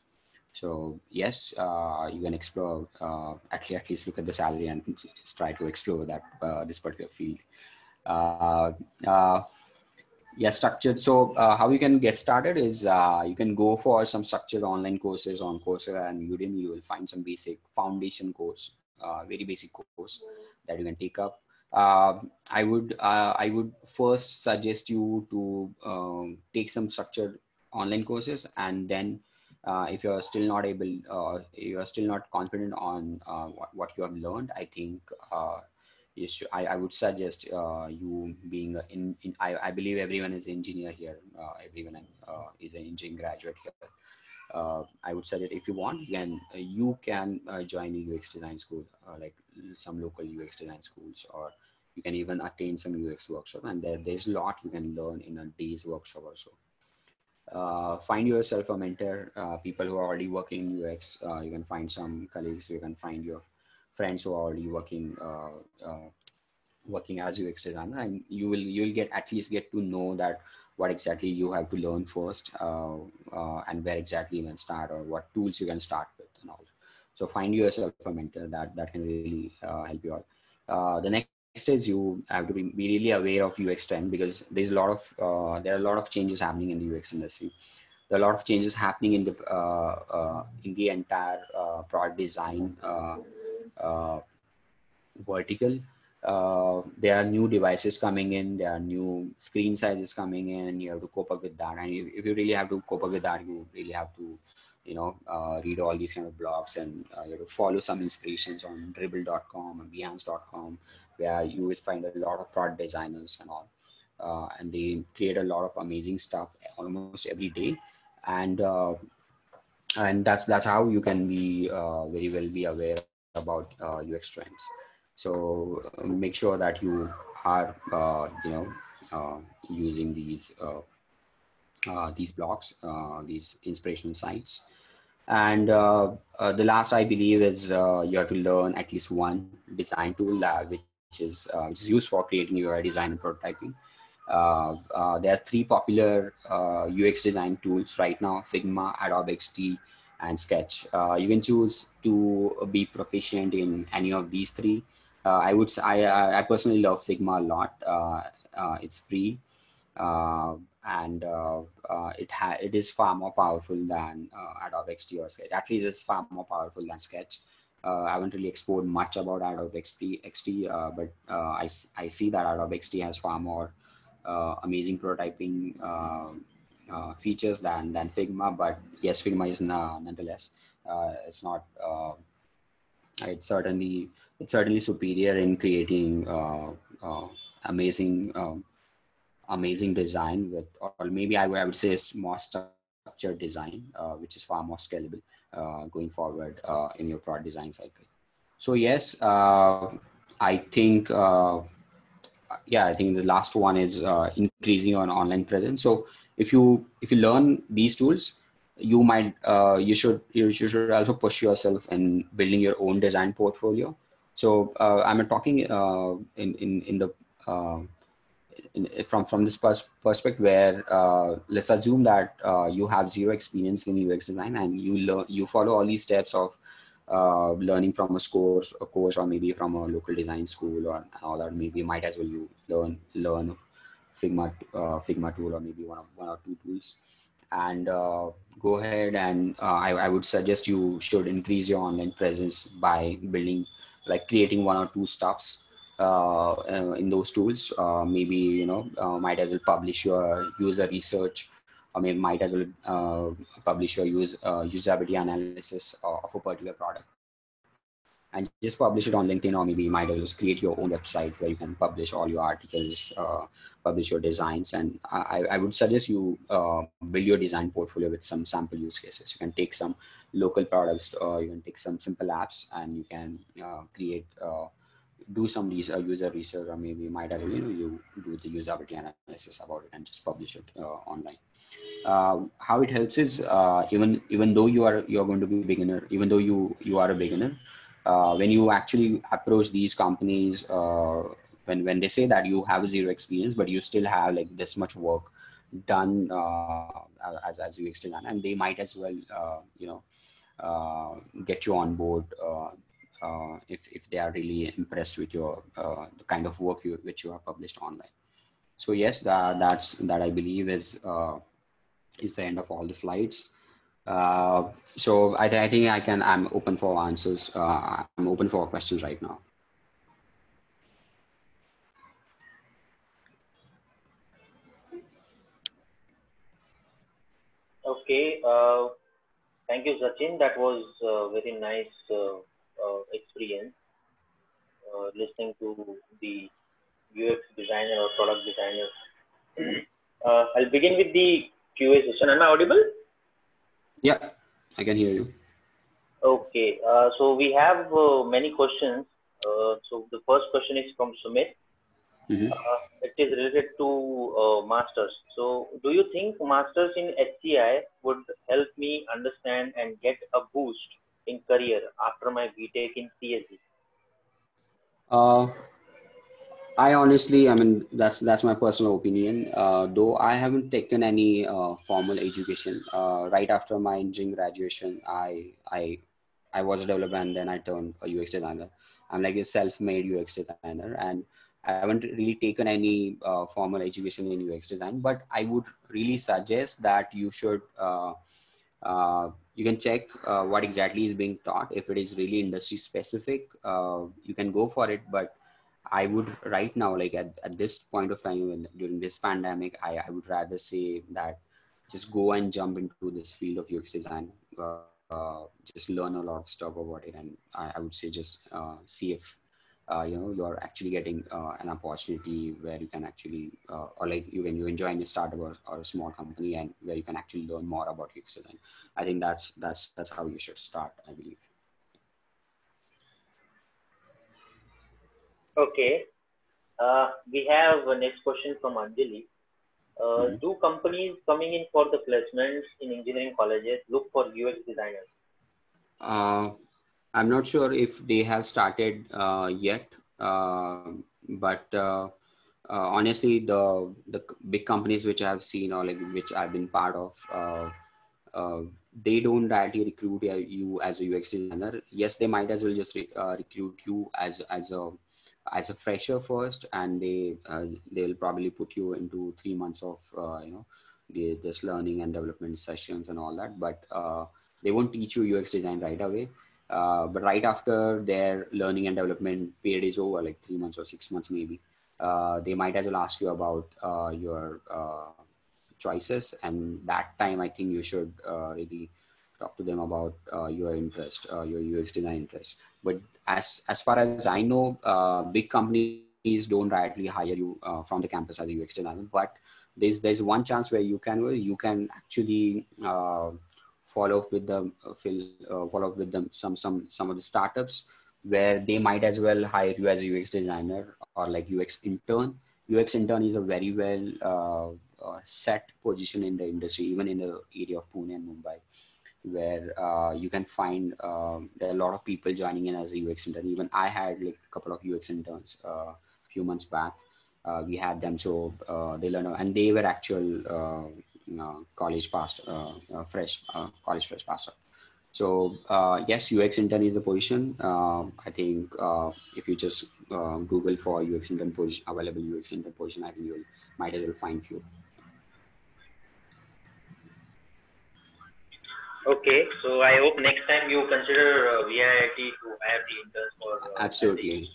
So yes, uh, you can explore uh, at, least, at least look at the salary and just try to explore that uh, this particular field. Uh, uh, yeah, structured. So uh, how you can get started is uh, you can go for some structured online courses on Coursera and Udemy. You will find some basic foundation course, uh, very basic course that you can take up. Uh, I would uh, I would first suggest you to um, take some structured online courses and then uh, if you're still not able uh, you're still not confident on uh, what, what you have learned i think uh, you should, I, I would suggest uh, you being in, in I, I believe everyone is engineer here uh, everyone is an engineering graduate here I would suggest if you want, you can you can join a UX design school, like some local UX design schools, or you can even attend some UX workshop. And there, there's a lot you can learn in a day's workshop also uh, find yourself a mentor, uh, people who are already working in UX. Uh, you can find some colleagues, you can find your friends who are already working uh, uh, working as UX designer, and you will you will get at least get to know that what exactly you have to learn first, uh, and where exactly you can start, or what tools you can start with, and all. So find yourself a mentor that that can really help you out. the next is you have to be, really aware of UX trend because there's a lot of uh, there are a lot of changes happening in the UX industry. There are a lot of changes happening in the uh, uh, in the entire uh, product design uh, uh, vertical. there are new devices coming in. There are new screen sizes coming in, and you have to cope up with that. And if you really have to cope up with that, you really have to you know, uh, read all these kind of blogs and uh, you to follow some inspirations on dribbble.com and behance.com where you will find a lot of product designers and all. Uh, and they create a lot of amazing stuff almost every day. And uh, and that's that's how you can be uh, very well be aware about UX uh, trends. So make sure that you are you know using these uh, these blogs, uh, these inspirational sites. And uh, uh, the last I believe is uh, you have to learn at least one design tool uh, which is which is used for creating your design and prototyping. Uh, uh, there are three popular uh, UX design tools right now, Figma, Adobe XD, and Sketch. you can choose to be proficient in any of these three. I would say I, I personally love Figma a lot. it's free and uh, uh, it ha- it is far more powerful than uh, Adobe XD or Sketch. At least it's far more powerful than Sketch. I haven't really explored much about Adobe XD, XD but I, I see that Adobe XD has far more amazing prototyping uh, features than than Figma, but yes, Figma is nonetheless uh, it's not. Uh, it's certainly it's certainly superior in creating amazing um, amazing design with, or maybe I would, I would say it's more structured design, uh, which is far more scalable uh, going forward uh, in your product design cycle. So yes, uh, I think, uh, yeah, I think the last one is uh, increasing your online presence. So if you if you learn these tools, you might you should you should also push yourself in building your own design portfolio. So I'm talking in in in the in, from from this pers- perspective where uh, let's assume that uh, you have zero experience in UX design and you learn you follow all these steps of uh, learning from a course a course or maybe from a local design school or all that maybe might as well you learn learn Figma uh, Figma tool or maybe one of one or two tools. And uh, go ahead and uh, I, I would suggest you should increase your online presence by building like creating one or two stuffs in those tools. Uh, maybe you know might as well publish your user research, or maybe might as well publish your use, usability analysis of a particular product and just publish it on LinkedIn, or maybe you might as well create your own website where you can publish all your articles, uh, publish your designs. And I, I would suggest you uh, build your design portfolio with some sample use cases. You can take some local products, or you can take some simple apps, and you can uh, create do some uh, user research or maybe you might have you know you do the usability analysis about it and just publish it uh, online uh, how it helps is uh, even even though you are you're going to be a beginner even though you you are a beginner uh, when you actually approach these companies, uh, when when they say that you have zero experience, but you still have like this much work done as as UX designer, and they might as well you know get you on board. Uh, if, if they are really impressed with your uh, the kind of work you, which you have published online. So yes that, that's that i believe is uh, is the end of all the slides. Uh, so I, th- I think i can i'm open for answers uh, i'm open for questions right now. Okay uh, thank you sachin. That was very nice uh, uh, experience listening to the UX designer or product designer. Uh, I'll begin with the QA session. Am I audible? Yeah, I can hear you. Okay, uh, so we have uh, many questions. Uh, so the first question is from Sumit. Mm-hmm. Uh, it is related to uh, masters. So, do you think masters in HCI would help me understand and get a boost in career after my BTech in CSE? Uh, I honestly, I mean, that's that's my personal opinion. Uh, though I haven't taken any uh, formal education. Uh, right after my engineering graduation, I I I was a developer and then I turned a UX designer. I'm like a self-made UX designer, and I haven't really taken any uh, formal education in UX design. But I would really suggest that you should. Uh, you can check uh, what exactly is being taught. If it is really industry specific, uh, you can go for it. But I would right now, like at, at this point of time during this pandemic, I, I would rather say that just go and jump into this field of UX design. Uh, uh, just learn a lot of stuff about it, and I, I would say just see if uh, you know you're actually getting uh, an opportunity where you can actually, uh, or like you when you enjoy a startup or, or a small company, and where you can actually learn more about UX design. I think that's that's that's how you should start. I believe. Okay. Uh, we have a next question from Anjali. Uh, mm-hmm. Do companies coming in for the placements in engineering colleges look for UX designers? Uh, I'm not sure if they have started uh, yet, uh, but uh, honestly, the the big companies which I have seen or like which I've been part of, they don't directly recruit you as a UX designer. Yes, they might as well just re- recruit you as as a as a fresher first and they uh, they'll probably put you into three months of uh, you know the, this learning and development sessions and all that but uh, they won't teach you ux design right away uh, but right after their learning and development period is over like three months or six months maybe uh, they might as well ask you about uh, your choices and that time i think you should really talk to them about uh, your interest, uh, your UX design interest. But as as far as I know, uh, big companies don't directly hire you uh, from the campus as a UX designer. But there's there's one chance where you can you can actually uh, follow up with them, uh, follow up with them some some some of the startups where they might as well hire you as a UX designer or like UX intern. UX intern is a very well set position in the industry, even in the area of Pune and Mumbai where uh, you can find um, there are a lot of people joining in as a UX intern. Even I had like a couple of UX interns uh, a few months back. Uh, we had them, so uh, they learned, and they were actual uh, college past, uh, fresh college fresh passer. So yes, UX intern is a position. I think if you just Google for UX intern position, available UX intern position, I think you might as well find few. Okay, so I hope next time you consider uh, VIIT to hire the interns for. Uh, Absolutely.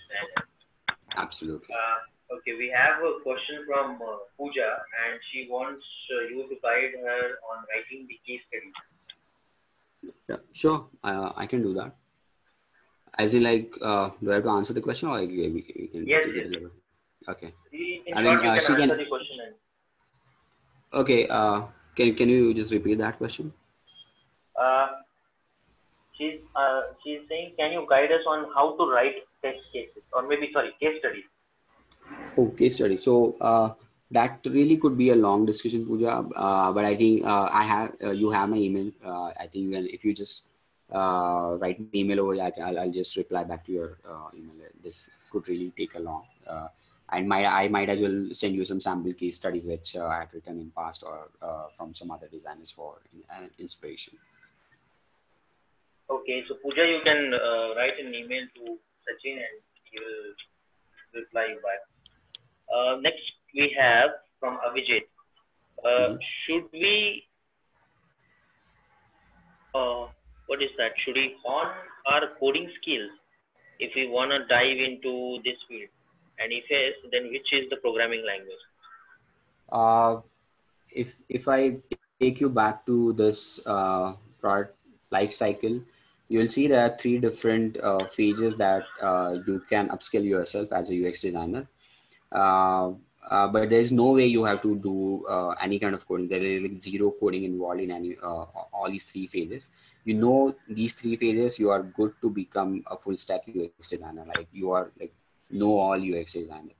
Absolutely. Uh, okay, we have a question from uh, Pooja, and she wants uh, you to guide her on writing the case study. Yeah, sure. Uh, I can do that. As in, like, uh, do I have to answer the question, or we, we can? Yes. yes. Okay. In I uh, she can. Okay. Uh, can can you just repeat that question? Uh, she's uh, she's saying, can you guide us on how to write test cases or maybe sorry case studies? Oh, case study. So uh, that really could be a long discussion, Puja. Uh, but I think uh, I have uh, you have my email. Uh, I think if you just uh, write an email over, I'll, I'll just reply back to your uh, email. This could really take a long. Uh, I might I might as well send you some sample case studies which uh, I had written in past or uh, from some other designers for uh, inspiration. Okay, so Puja, you can uh, write an email to Sachin and he will reply back. Uh, next, we have from Avijit. Uh, mm -hmm. Should we, uh, what is that? Should we hone our coding skills if we want to dive into this field? And if yes, then which is the programming language? Uh, if if I take you back to this uh, product life cycle, you'll see there are three different uh, phases that uh, you can upskill yourself as a UX designer. Uh, uh, but there's no way you have to do uh, any kind of coding. There is like zero coding involved in any uh, all these three phases. You know these three phases, you are good to become a full stack UX designer. Like you are like know all UX designer.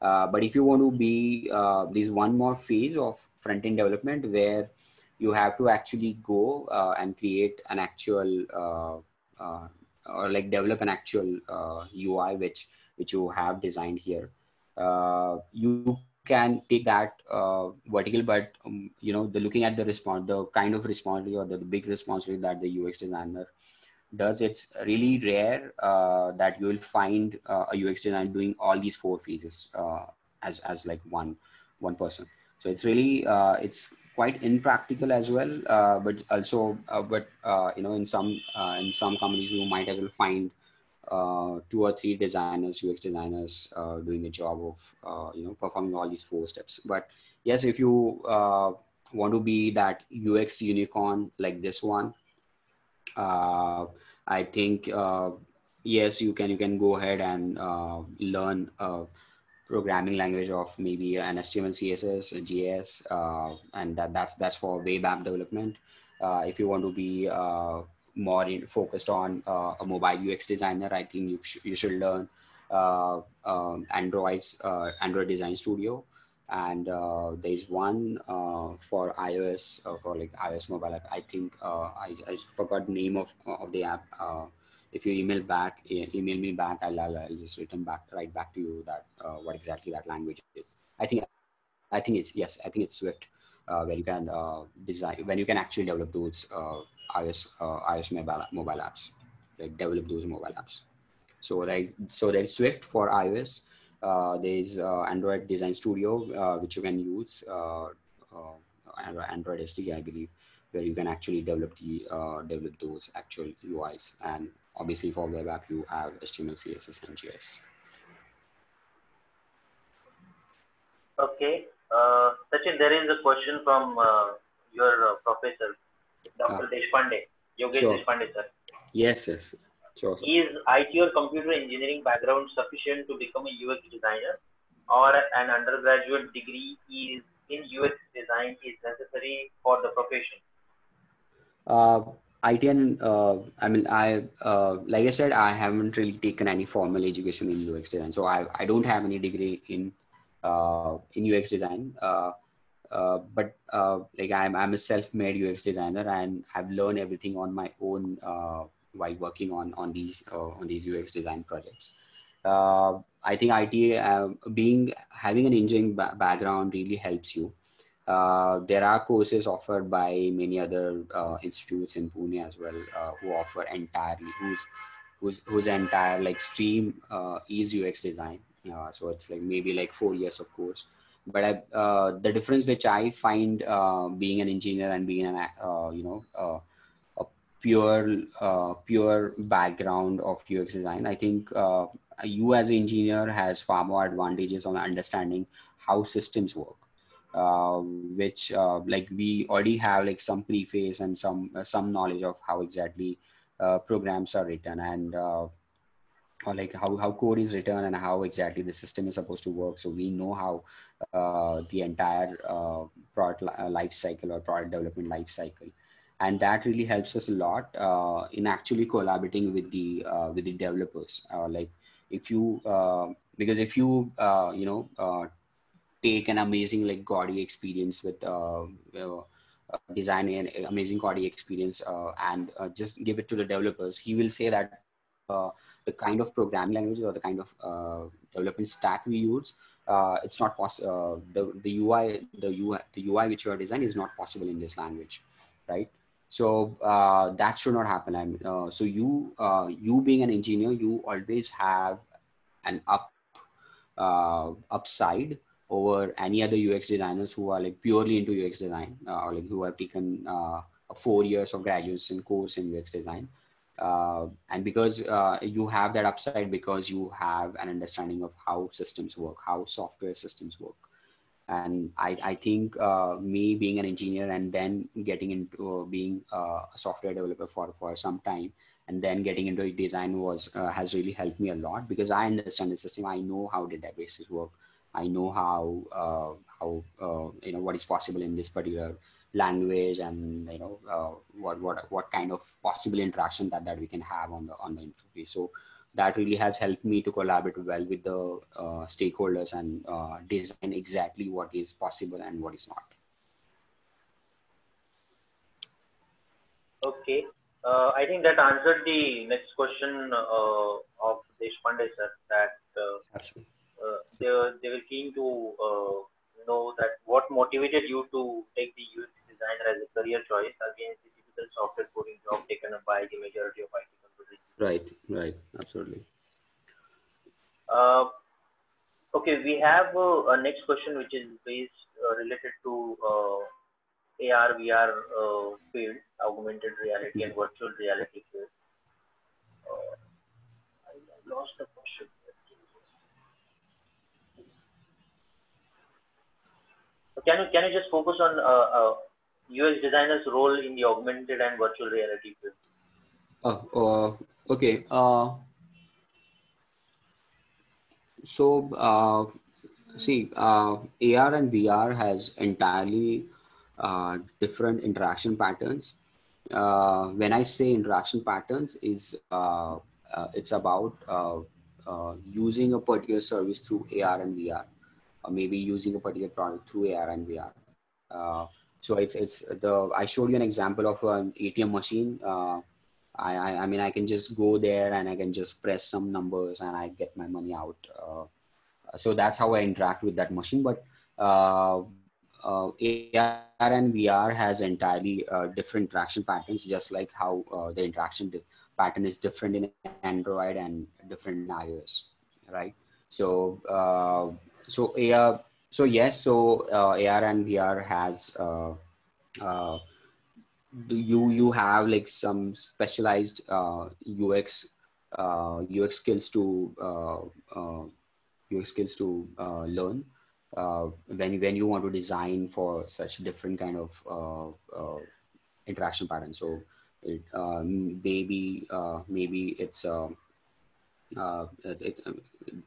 but if you want to be, there's one more phase of front end development where you have to actually go uh, and create an actual uh, uh, or like develop an actual UI uh, which which you have designed here. Uh, you can take that uh, vertical, but um, you know the looking at the response, the kind of response or the, the big responsibility that the UX designer does it's really rare uh, that you will find a UX designer doing all these four phases as as like one one person. So it's really uh, it's quite impractical as well uh, but also uh, but you know in some in some companies you might as well find uh, two or three designers ux designers uh, doing the job of you know performing all these four steps but yes if you want to be that ux unicorn like this one i think yes you can you can go ahead and learn a programming language of maybe an HTML, CSS, JS, uh, and that, that's that's for web app development. Uh, if you want to be uh, more in, focused on uh, a mobile UX designer, I think you, sh- you should learn uh, um, Android's uh, Android Design Studio, and there's one for iOS for like iOS mobile app. I think I, I forgot the name of of the app if you email back, email me back, I'll, I'll, just return back, right back to you that uh, what exactly that language is. I think, I think it's yes, I think it's Swift, uh, where you can uh, design when you can actually develop those uh, iOS uh, iOS mobile mobile apps, like develop those mobile apps. So like so there's Swift for iOS. Uh, there's Android Design Studio, which you can use. Android SDK, I believe, where you can actually develop the develop those actual UIs and obviously for web app you have html css and js okay uh, Sachin, there is a question from uh, your uh, professor dr uh, deshpande yogesh sure. deshpande sir yes yes sure, sir. is it or computer engineering background sufficient to become a ux designer or an undergraduate degree is in ux design is necessary for the profession uh, IT and uh, I mean, I uh, like I said, I haven't really taken any formal education in UX design, so I, I don't have any degree in uh, in UX design. Uh, uh, but uh, like I'm I'm a self-made UX designer, and I've learned everything on my own while working on on these on these UX design projects. I think IT being having an engineering background really helps you uh, there are courses offered by many other uh, institutes in Pune as well uh, who offer entirely whose whose whose entire like stream uh, is UX design. Uh, so it's like maybe like four years of course. But I, the difference which I find being an engineer and being an you know a pure pure background of UX design, I think you as an engineer has far more advantages on understanding how systems work uh, which uh, like we already have like some preface and some uh, some knowledge of how exactly uh, programs are written and uh, like how, how code is written and how exactly the system is supposed to work. So we know how uh, the entire product life cycle or product development life cycle. And that really helps us a lot in actually collaborating with the with the developers. Like if you because if you you know take an amazing like gaudy experience with uh, uh, design an amazing Gaudi experience uh, and uh, just give it to the developers, he will say that uh, the kind of programming languages or the kind of uh, development stack we use, uh, it's not possible. the, the UI, the UI, the UI which you are designing is not possible in this language, right? So that should not happen. I mean, so you, you being an engineer, you always have an up upside over any other UX designers who are like purely into UX design uh, or like who have taken uh, four years of graduation course in UX design. Uh, and because uh, you have that upside because you have an understanding of how systems work, how software systems work. And I, I think uh, me being an engineer and then getting into uh, being a software developer for, for some time and then getting into design was has really helped me a lot because I understand the system. I know how databases work. I know how uh, how uh, you know what is possible in this particular language and you know uh, what what what kind of possible interaction that that we can have on the on the interface. So that really has helped me to collaborate well with the uh, stakeholders and uh, design exactly what is possible and what is not. Okay, uh, I think that answered the next question of Deshpande sir. That Absolutely uh, they were they were keen to uh, know that what motivated you to take the UX designer as a career choice against the typical software coding job taken up by the majority of IT companies. Right, right, absolutely. Uh, okay, we have uh, a next question which is based uh, related to uh, AR VR field, augmented reality and virtual reality field. I lost the question. can you can you just focus on uh, uh, UX designers' role in the augmented and virtual reality field? Oh, uh, okay. Uh, so, uh, see, uh, AR and VR has entirely uh, different interaction patterns. Uh, when I say interaction patterns, is uh, uh, it's about uh, uh, using a particular service through AR and VR or maybe using a particular product through AR and VR. So it's it's the I showed you an example of an ATM machine. Uh, I, I, I mean I can just go there and I can just press some numbers and I get my money out. Uh, so that's how I interact with that machine. But uh, uh, AR and VR has entirely uh, different interaction patterns, just like how uh, the interaction pattern is different in Android and different in iOS, right? So uh, so AR, so yes, so uh, AR and VR has uh, uh, you you have like some specialized UX UX skills to UX skills to learn uh, when when you want to design for such different kind of uh, uh, interaction patterns. So it, maybe maybe it's it,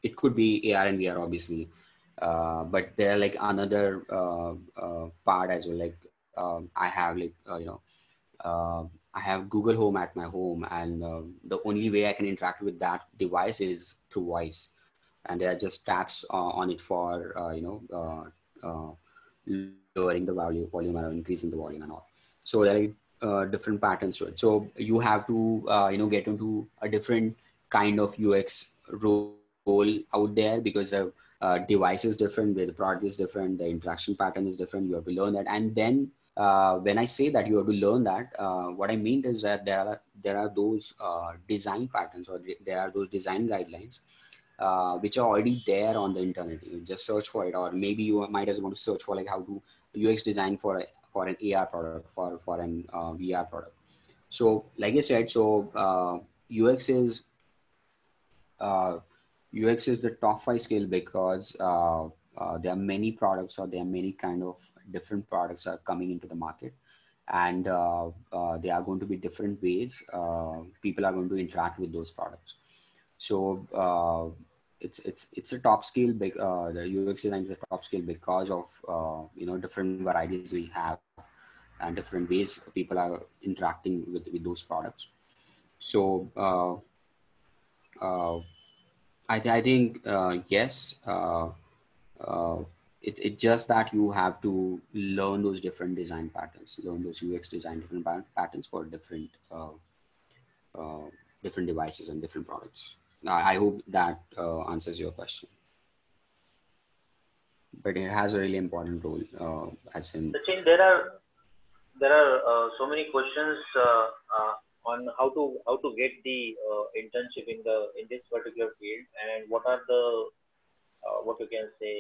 it could be AR and VR obviously uh, but there are like another uh, uh, part as well like um, i have like uh, you know uh, i have google home at my home and um, the only way i can interact with that device is through voice. And there are just taps on it for you know lowering the value volume or increasing the volume and all. So there are different patterns to it. So you have to you know get into a different kind of ux role out there because uh, device is different, where the product is different, the interaction pattern is different. You have to learn that, and then uh, when I say that you have to learn that, uh, what I mean is that there are there are those uh, design patterns or there are those design guidelines uh, which are already there on the internet. You just search for it, or maybe you might as to search for like how to UX design for a, for an AR product for for an uh, VR product. So, like I said, so UX is UX is the top five skill because uh, uh, there are many products or there are many kind of different products are coming into the market and uh, uh there are going to be different ways uh, people are going to interact with those products. So uh, it's it's it's a top skill. Big the UX design is a top skill because of you know different varieties we have and different ways people are interacting with with those products. So I, th- I think uh, yes. Uh, uh, it, it's just that you have to learn those different design patterns, learn those UX design different patterns for different uh, uh, different devices and different products. I hope that uh, answers your question. But it has a really important role, as in. Sachin, there are there are so many questions on how to how to get the internship in the in this particular field, and what are the what you can say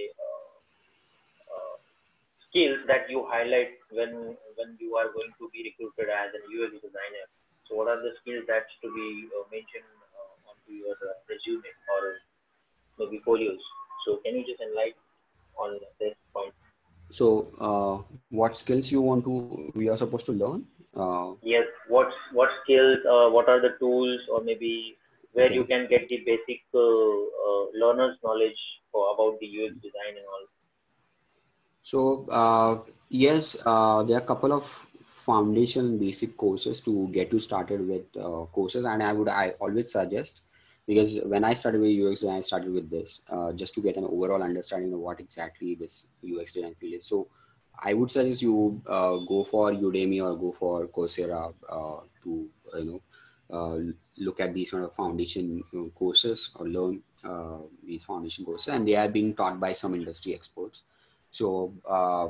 skills that you highlight when when you are going to be recruited as an UX designer. So, what are the skills that's to be uh, mentioned uh, onto your uh, resume or maybe folios? So, can you just enlighten on this point? So, uh, what skills you want to we are supposed to learn? Uh, yes. What what skills? Uh, what are the tools, or maybe where okay. you can get the basic learner's knowledge for, about the UX design and all? So uh, yes, uh, there are a couple of foundation basic courses to get you started with uh, courses, and I would I always suggest because when I started with UX, I started with this uh, just to get an overall understanding of what exactly this UX design field is. So I would suggest you uh, go for Udemy or go for Coursera uh, to you know look at these sort of foundation courses or learn these foundation courses, and they are being taught by some industry experts so uh,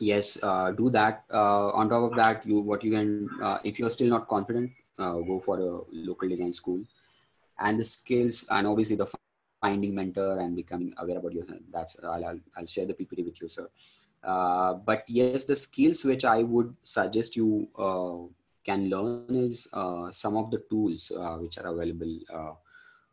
yes, uh, do that. Uh, on top of that, you what you can uh, if you're still not confident, uh, go for a local design school. And the skills and obviously the finding mentor and becoming aware about yourself. That's I'll, I'll, I'll share the PPT with you, sir. Uh, but yes, the skills which I would suggest you can learn is some of the tools which are available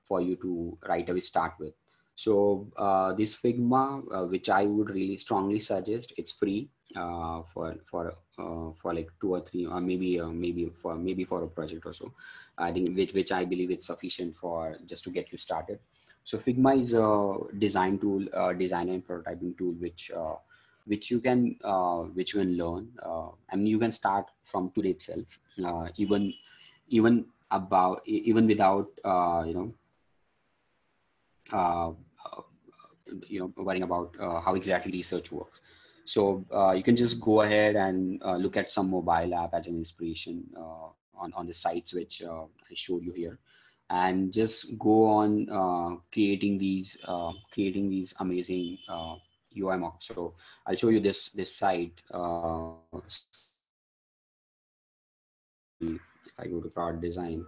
for you to right away start with. So uh, this Figma, uh, which I would really strongly suggest, it's free uh, for for uh, for like two or three, or maybe uh, maybe for maybe for a project or so. I think which which I believe it's sufficient for just to get you started. So Figma is a design tool, uh, design and prototyping tool, which which you can which you can learn. I mean, you can start from today itself, even even about even without you know uh, uh, you know worrying about uh, how exactly research works so you can just go ahead and look at some mobile app as an inspiration on, on the sites which I showed you here and just go on uh, creating these uh, creating these amazing uh, UI mock. So I'll show you this this site. if I go to product design,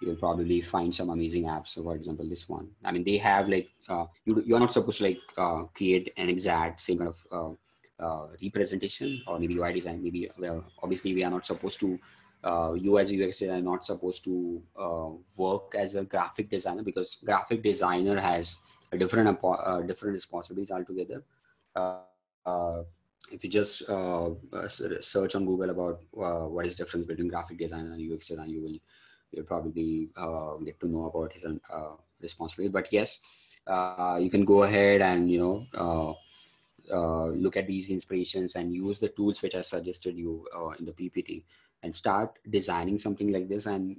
you'll probably find some amazing apps. So for example, this one, I mean, they have like, uh, you, you're not supposed to like uh, create an exact same kind of uh, uh representation or maybe UI design, maybe well, obviously we are not supposed to, uh, you as UX are not supposed to uh, work as a graphic designer because graphic designer has different, uh, different responsibilities altogether. if you just search on Google about what is difference between graphic design and UX design, you will you'll probably uh, get to know about his uh, responsibility. But yes, uh, you can go ahead and you know uh, uh, look at these inspirations and use the tools which I suggested you uh, in the PPT and start designing something like this and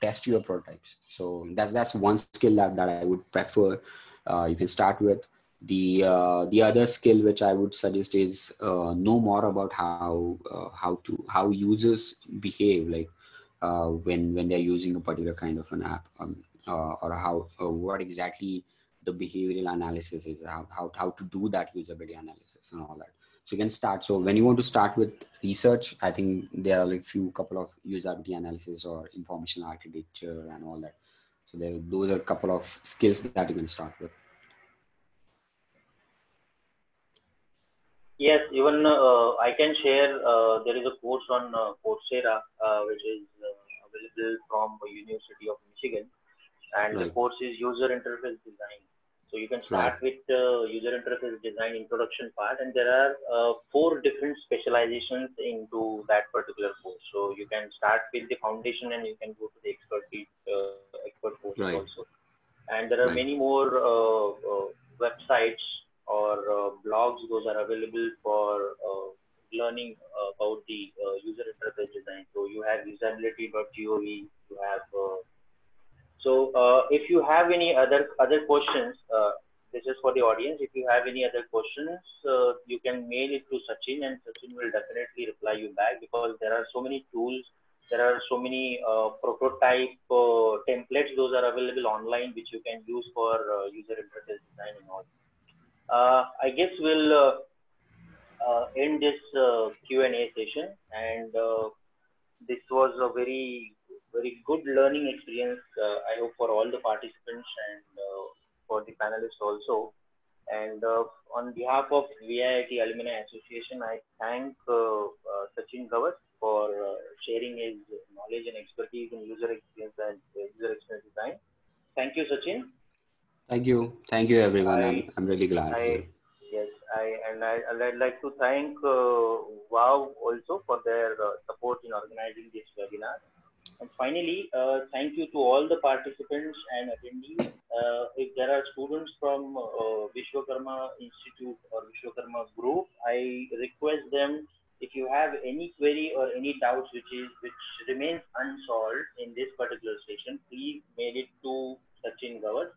test your prototypes. So that's that's one skill that, that I would prefer. You can start with. The the other skill which I would suggest is know more about how how to how users behave like uh, when when they're using a particular kind of an app um, uh, or how uh, what exactly the behavioral analysis is how, how how to do that usability analysis and all that. So you can start. So when you want to start with research i think there are like few couple of usability analysis or information architecture and all that. So there those are a couple of skills that you can start with Yes, even uh, I can share. Uh, there is a course on uh, Coursera, uh, which is uh, available from University of Michigan, and right. the course is user interface design. So you can start right. with uh, user interface design introduction part, and there are four different specializations into that particular course. So you can start with the foundation, and you can go to the expert expert course right. also. And there are many more websites or uh, blogs those are available for uh, learning about the uh, user interface design so you have usability.gov you have so if you have any other other questions this is for the audience. If you have any other questions, uh, you can mail it to Sachin, and Sachin will definitely reply you back because there are so many tools, there are so many uh, prototype uh, templates. Those are available online, which you can use for uh, user interface design and all. Uh, I guess we'll uh, end this Q&A session, and this was a very very good learning experience. I hope for all the participants and for the panelists also. And uh, on behalf of VIIT Alumni Association, I thank uh, uh, Sachin Gawas for sharing his knowledge and expertise in user experience and user experience design. Thank you, Sachin. Thank you. Thank you, everyone. I, I'm, I'm really glad. I, yes, I and I, I'd like to thank uh, Vaave also for their uh, support in organizing this webinar. And finally, uh, thank you to all the participants and attendees. Uh, if there are students from uh, Vishwakarma Institute or Vishwakarma Group, I request them if you have any query or any doubts which is which remains unsolved in this particular session, please mail it to Sachin Gawas.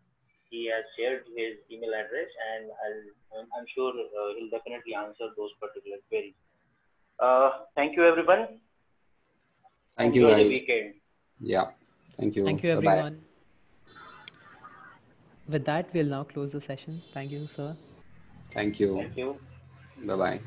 He has shared his email address, and i am sure uh, he'll definitely answer those particular queries. Uh, thank you, everyone. Thank you, guys. weekend. Yeah. Thank you. Thank you, everyone. Bye-bye. With that, we'll now close the session. Thank you, sir. Thank you. Thank you. Bye-bye.